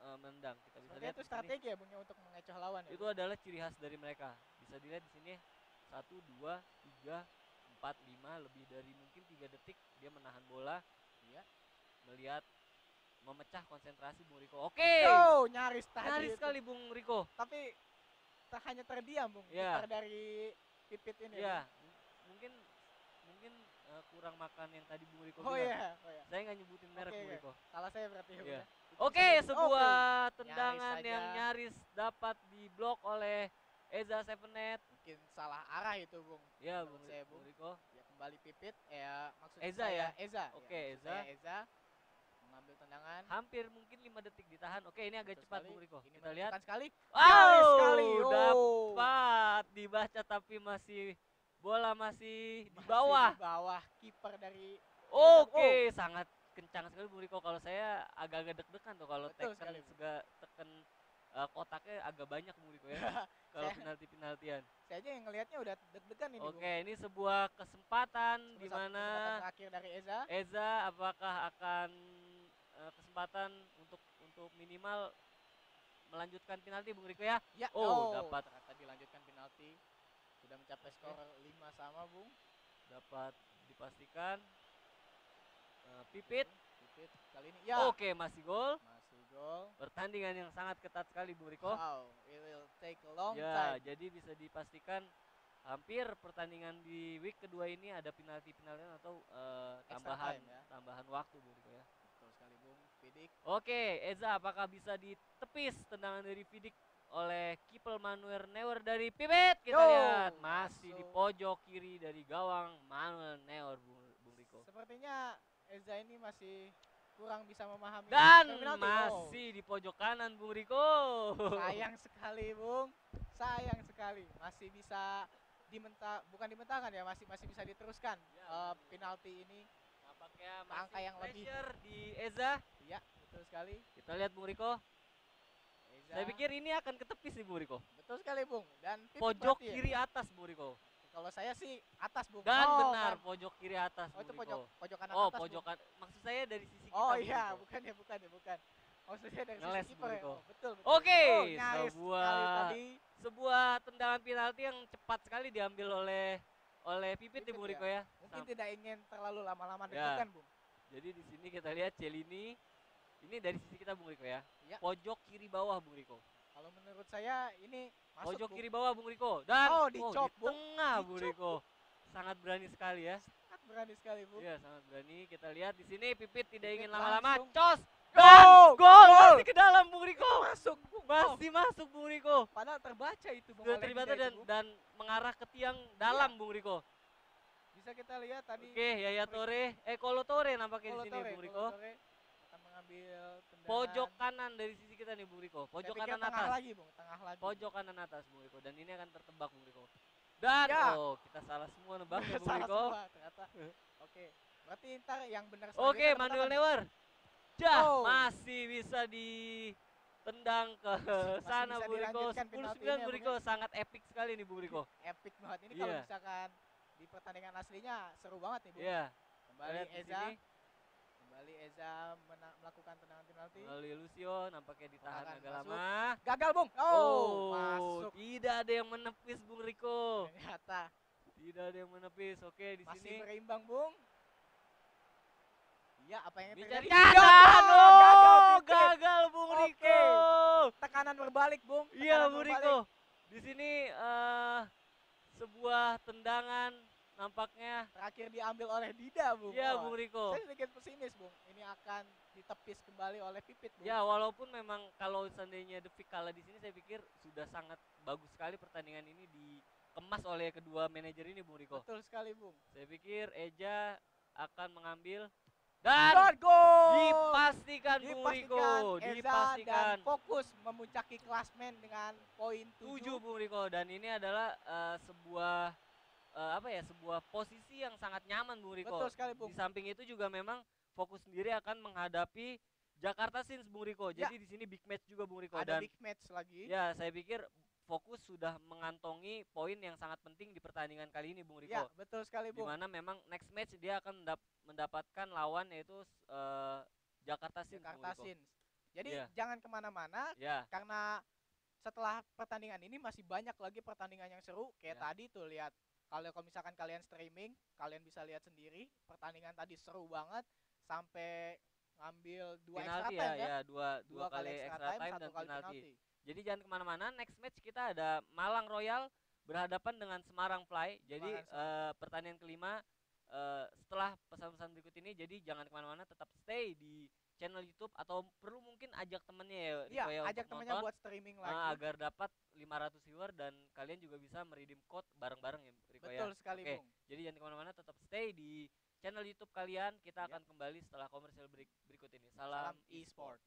[SPEAKER 1] eh, menendang. Kita bisa
[SPEAKER 2] Sepertinya
[SPEAKER 1] lihat
[SPEAKER 2] itu strategi ya, Bung, ya, untuk mengecoh lawan ya.
[SPEAKER 1] itu adalah ciri khas dari mereka bisa dilihat di sini satu dua tiga empat lima lebih dari mungkin tiga detik dia menahan bola
[SPEAKER 2] Iya.
[SPEAKER 1] melihat memecah konsentrasi Bung Riko oke
[SPEAKER 2] Oh, nyaris tadi.
[SPEAKER 1] nyaris
[SPEAKER 2] itu.
[SPEAKER 1] sekali Bung Riko
[SPEAKER 2] Tapi hanya terdiam, Bung.
[SPEAKER 1] Iya.
[SPEAKER 2] Kiper dari Pipit ini.
[SPEAKER 1] ya m- mungkin mungkin eh, kurang makan yang tadi Bung Riko.
[SPEAKER 2] Oh
[SPEAKER 1] bilang
[SPEAKER 2] iya, oh iya.
[SPEAKER 1] saya nggak nyebutin merek
[SPEAKER 2] Oke,
[SPEAKER 1] Bung
[SPEAKER 2] oke.
[SPEAKER 1] Riko
[SPEAKER 2] Salah saya berarti ya,
[SPEAKER 1] Iya.
[SPEAKER 2] ya. Pipit
[SPEAKER 1] oke
[SPEAKER 2] di-
[SPEAKER 1] sebuah
[SPEAKER 2] Oke.
[SPEAKER 1] tendangan yang
[SPEAKER 2] saja.
[SPEAKER 1] nyaris dapat diblok oleh Eza Sevenet
[SPEAKER 2] Mungkin salah arah itu, Bung.
[SPEAKER 1] ya Bung,
[SPEAKER 2] saya,
[SPEAKER 1] Bung
[SPEAKER 2] Bung.
[SPEAKER 1] Riko
[SPEAKER 2] Ya kembali Pipit, ya maksud
[SPEAKER 1] Eza
[SPEAKER 2] saya
[SPEAKER 1] ya?
[SPEAKER 2] Eza.
[SPEAKER 1] Oke,
[SPEAKER 2] ya, maksud
[SPEAKER 1] Eza.
[SPEAKER 2] Eza mengambil tendangan.
[SPEAKER 1] hampir mungkin lima detik ditahan oke ini agak
[SPEAKER 2] Betul
[SPEAKER 1] cepat
[SPEAKER 2] sekali.
[SPEAKER 1] Bung Riko
[SPEAKER 2] Ini
[SPEAKER 1] kita lihat
[SPEAKER 2] sekali.
[SPEAKER 1] Wow,
[SPEAKER 2] sekali.
[SPEAKER 1] dapat
[SPEAKER 2] Oh.
[SPEAKER 1] Cepat dibaca tapi masih bola masih di bawah.
[SPEAKER 2] Di bawah kiper dari
[SPEAKER 1] Oke, sangat kencang sekali Bung Riko. Kalau saya agak-agak deg-degan tuh kalau
[SPEAKER 2] Betul
[SPEAKER 1] tekan
[SPEAKER 2] sekali, Bung.
[SPEAKER 1] sega teken eh, kotaknya agak banyak Bung Riko ya. kalau penalti-penaltian.
[SPEAKER 2] Saya aja yang ngelihatnya udah deg-degan ini, Bung.
[SPEAKER 1] Oke, ini sebuah kesempatan di mana
[SPEAKER 2] terakhir dari Eza.
[SPEAKER 1] Eza apakah akan kesempatan untuk untuk minimal melanjutkan penalti Bung Riko ya?
[SPEAKER 2] Ya,
[SPEAKER 1] Oh, dapat.
[SPEAKER 2] Ternyata dilanjutkan penalti. Sudah mencapai skor 5 sama, Bung.
[SPEAKER 1] Dapat dipastikan Eh, Pipit.
[SPEAKER 2] Pipit kali ini. Ya.
[SPEAKER 1] Oke, masih gol.
[SPEAKER 2] Masih gol.
[SPEAKER 1] Pertandingan yang sangat ketat sekali Bung Riko.
[SPEAKER 2] Wow, it will take a long
[SPEAKER 1] ya,
[SPEAKER 2] time.
[SPEAKER 1] jadi bisa dipastikan hampir pertandingan di week kedua ini ada penalti-penalti atau eh,
[SPEAKER 2] Extra
[SPEAKER 1] tambahan
[SPEAKER 2] time, ya.
[SPEAKER 1] tambahan waktu Bung Riko ya.
[SPEAKER 2] Fidik.
[SPEAKER 1] Oke, Eza apakah bisa ditepis tendangan dari Vidik oleh kiper Manuel Neuer dari Pipit? Kita
[SPEAKER 2] Yo,
[SPEAKER 1] lihat masih di pojok kiri dari gawang Manuel Neuer Bung, Bung Riko.
[SPEAKER 2] Sepertinya Eza ini masih kurang bisa memahami
[SPEAKER 1] Dan masih di pojok kanan Bung Riko.
[SPEAKER 2] Sayang sekali, Bung. Sayang sekali. Masih bisa dimenta bukan dimentahkan ya, masih masih bisa diteruskan
[SPEAKER 1] Ya, benar.
[SPEAKER 2] penalti ini.
[SPEAKER 1] Nampaknya
[SPEAKER 2] Angka
[SPEAKER 1] masih
[SPEAKER 2] yang lebih.
[SPEAKER 1] di Eza.
[SPEAKER 2] Iya, betul sekali.
[SPEAKER 1] Kita lihat Bung Riko.
[SPEAKER 2] Eza.
[SPEAKER 1] Saya pikir ini akan ketepis sih Bung Riko.
[SPEAKER 2] betul sekali, Bung. Dan
[SPEAKER 1] Pojok
[SPEAKER 2] ya?
[SPEAKER 1] kiri atas Bung Riko.
[SPEAKER 2] Kalau saya sih atas, Bung.
[SPEAKER 1] Dan
[SPEAKER 2] Oh,
[SPEAKER 1] benar
[SPEAKER 2] kan.
[SPEAKER 1] pojok kiri atas
[SPEAKER 2] Oh, itu
[SPEAKER 1] Bung
[SPEAKER 2] pojok pojok kanan
[SPEAKER 1] Oh,
[SPEAKER 2] atas. Bung.
[SPEAKER 1] pojokan. Maksud saya dari sisi kita.
[SPEAKER 2] Oh iya,
[SPEAKER 1] Riko.
[SPEAKER 2] bukan ya, bukan ya, bukan. Maksudnya dari
[SPEAKER 1] Ngeles,
[SPEAKER 2] sisi kiper ya. Oh, betul, betul.
[SPEAKER 1] Oke,
[SPEAKER 2] Oh, nyaris
[SPEAKER 1] sebuah
[SPEAKER 2] tadi.
[SPEAKER 1] sebuah tendangan penalti yang cepat sekali diambil oleh oleh Pipit, di
[SPEAKER 2] Pipit
[SPEAKER 1] Bung
[SPEAKER 2] ya.
[SPEAKER 1] Riko ya.
[SPEAKER 2] Mungkin
[SPEAKER 1] Sam-
[SPEAKER 2] tidak ingin terlalu lama-lama
[SPEAKER 1] Ya.
[SPEAKER 2] deg-degan, Bung.
[SPEAKER 1] Jadi di sini kita lihat Celini ini dari sisi kita Bung Riko ya.
[SPEAKER 2] Ya.
[SPEAKER 1] Pojok kiri bawah Bung Riko.
[SPEAKER 2] Kalau menurut saya ini masuk
[SPEAKER 1] Pojok
[SPEAKER 2] Bung.
[SPEAKER 1] kiri bawah Bung Riko. Dan
[SPEAKER 2] Oh,
[SPEAKER 1] di
[SPEAKER 2] dicop, Bung.
[SPEAKER 1] tengah Bung Riko. Sangat berani sekali ya.
[SPEAKER 2] Sangat berani sekali, Bung.
[SPEAKER 1] Iya, sangat berani. Kita lihat di sini Pipit tidak
[SPEAKER 2] Pipit
[SPEAKER 1] ingin lama-lama. Cos.
[SPEAKER 2] Go!
[SPEAKER 1] Dan gol masih ke dalam Bung Riko.
[SPEAKER 2] Masuk, Bung. Oh,
[SPEAKER 1] Masih masuk Bung Riko.
[SPEAKER 2] padahal terbaca itu, Bung.
[SPEAKER 1] Sudah
[SPEAKER 2] itu,
[SPEAKER 1] dan dan mengarah ke tiang dalam Bung Riko.
[SPEAKER 2] bisa kita lihat tadi
[SPEAKER 1] Oke, Yaya Tore, eh Kolo Tore nampaknya
[SPEAKER 2] Kolo
[SPEAKER 1] di sini
[SPEAKER 2] Tore,
[SPEAKER 1] Bung
[SPEAKER 2] Kolo
[SPEAKER 1] Riko.
[SPEAKER 2] Tore akan mengambil tendangan.
[SPEAKER 1] Pojok kanan dari sisi kita nih Bung Riko. Pojok kanan
[SPEAKER 2] tengah
[SPEAKER 1] atas.
[SPEAKER 2] lagi, Bung. Tengah lagi.
[SPEAKER 1] Pojok kanan atas Bung Riko dan ini akan tertebak Bung Riko. Dan
[SPEAKER 2] Ya.
[SPEAKER 1] oh, kita salah semua nebaknya Bung
[SPEAKER 2] Salah
[SPEAKER 1] Riko.
[SPEAKER 2] semua, ternyata. Oke. Berarti ntar yang benar
[SPEAKER 1] Oke,
[SPEAKER 2] teman-teman.
[SPEAKER 1] Manuel Neuer. Dah,
[SPEAKER 2] Oh.
[SPEAKER 1] masih bisa ditendang ke sana
[SPEAKER 2] bisa
[SPEAKER 1] Bung Riko.
[SPEAKER 2] dilanjutkan
[SPEAKER 1] 10
[SPEAKER 2] penalti
[SPEAKER 1] 9
[SPEAKER 2] ini ya,
[SPEAKER 1] Bung
[SPEAKER 2] Bung
[SPEAKER 1] Riko sangat epic sekali nih Bung Riko.
[SPEAKER 2] Epic banget ini kalau
[SPEAKER 1] Iya.
[SPEAKER 2] misalkan di pertandingan aslinya seru banget nih, Bung.
[SPEAKER 1] Iya.
[SPEAKER 2] Kembali
[SPEAKER 1] Lihat di
[SPEAKER 2] Eza,
[SPEAKER 1] sini
[SPEAKER 2] kembali Eza melakukan tendangan penalti.
[SPEAKER 1] melalui Lucio nampaknya ditahan agak
[SPEAKER 2] masuk.
[SPEAKER 1] lama.
[SPEAKER 2] Gagal, Bung. Oh, masuk.
[SPEAKER 1] tidak ada yang menepis Bung Riko.
[SPEAKER 2] Ternyata
[SPEAKER 1] Tidak ada yang menepis. Oke, di
[SPEAKER 2] masih
[SPEAKER 1] sini
[SPEAKER 2] berimbang, Bung. Iya, apa yang terjadi? Ya,
[SPEAKER 1] Oh,
[SPEAKER 2] gagal, Pipit.
[SPEAKER 1] gagal Bung
[SPEAKER 2] Oke.
[SPEAKER 1] Riko.
[SPEAKER 2] Tekanan berbalik, Bung.
[SPEAKER 1] Iya, Bung. Riko. Di sini eh sebuah tendangan nampaknya
[SPEAKER 2] Terakhir diambil oleh Dida, Bung.
[SPEAKER 1] Iya, Bung Riko.
[SPEAKER 2] Saya sedikit pesimis, Bung. Ini akan ditepis kembali oleh Pipit, Bung.
[SPEAKER 1] Ya, walaupun memang kalau seandainya The Vic kalah di sini saya pikir sudah sangat bagus sekali pertandingan ini dikemas oleh kedua manajer ini, Bung Riko.
[SPEAKER 2] Betul sekali, Bung.
[SPEAKER 1] Saya pikir Eja akan mengambil dan
[SPEAKER 2] gol.
[SPEAKER 1] dipastikan Bung Riko,
[SPEAKER 2] Dipastikan Eza
[SPEAKER 1] dipastikan
[SPEAKER 2] dan fokus memuncaki klasmen dengan poin
[SPEAKER 1] 7
[SPEAKER 2] 7.
[SPEAKER 1] Bung Riko dan ini adalah eh, sebuah eh, apa ya sebuah posisi yang sangat nyaman Bung Riko.
[SPEAKER 2] Betul sekali, Bung.
[SPEAKER 1] Di samping itu juga memang fokus sendiri akan menghadapi Jakarta Sins Bung Riko.
[SPEAKER 2] Ya.
[SPEAKER 1] Jadi di sini big match juga Bung Riko
[SPEAKER 2] Ada
[SPEAKER 1] dan
[SPEAKER 2] big match lagi.
[SPEAKER 1] ya saya pikir fokus sudah mengantongi poin yang sangat penting di pertandingan kali ini Bung Riko.
[SPEAKER 2] Ya, betul sekali, Bung.
[SPEAKER 1] mana memang next match dia akan mendap- mendapatkan lawan yaitu eh, Jakarta Sins Bung
[SPEAKER 2] Jakarta
[SPEAKER 1] Riko.
[SPEAKER 2] Sins. Jadi
[SPEAKER 1] Iya.
[SPEAKER 2] jangan ke mana-mana
[SPEAKER 1] Ya,
[SPEAKER 2] karena setelah pertandingan ini masih banyak lagi pertandingan yang seru. Kayak
[SPEAKER 1] Ya.
[SPEAKER 2] tadi tuh lihat kalau kalau misalkan kalian streaming, kalian bisa lihat sendiri pertandingan tadi seru banget sampai ngambil dua extra
[SPEAKER 1] penalti
[SPEAKER 2] time
[SPEAKER 1] ya,
[SPEAKER 2] ya.
[SPEAKER 1] ya dua, dua, kali extra time,
[SPEAKER 2] satu
[SPEAKER 1] dan
[SPEAKER 2] kali
[SPEAKER 1] penalti. Jadi jangan ke mana-mana. Next match kita ada Malang Royal berhadapan dengan Semarang Fly. Jadi
[SPEAKER 2] Semarang,
[SPEAKER 1] eh, pertandingan kelima eh, setelah pesan-pesan berikut ini. Jadi jangan ke mana-mana, tetap stay di channel YouTube atau perlu mungkin ajak temennya ya, Riko ya,
[SPEAKER 2] ajak temennya
[SPEAKER 1] nonton,
[SPEAKER 2] buat streaming lagi.
[SPEAKER 1] eh, agar dapat 500 viewer dan kalian juga bisa meredeem code bareng-bareng ya, Riko ya.
[SPEAKER 2] Betul sekali,
[SPEAKER 1] Oke.
[SPEAKER 2] Bung.
[SPEAKER 1] Jadi jangan ke mana-mana, tetap stay di channel YouTube kalian. Kita
[SPEAKER 2] Ya.
[SPEAKER 1] akan kembali setelah komersial break berikut ini.
[SPEAKER 2] Salam
[SPEAKER 1] Salam, e-sport.
[SPEAKER 2] e-sport.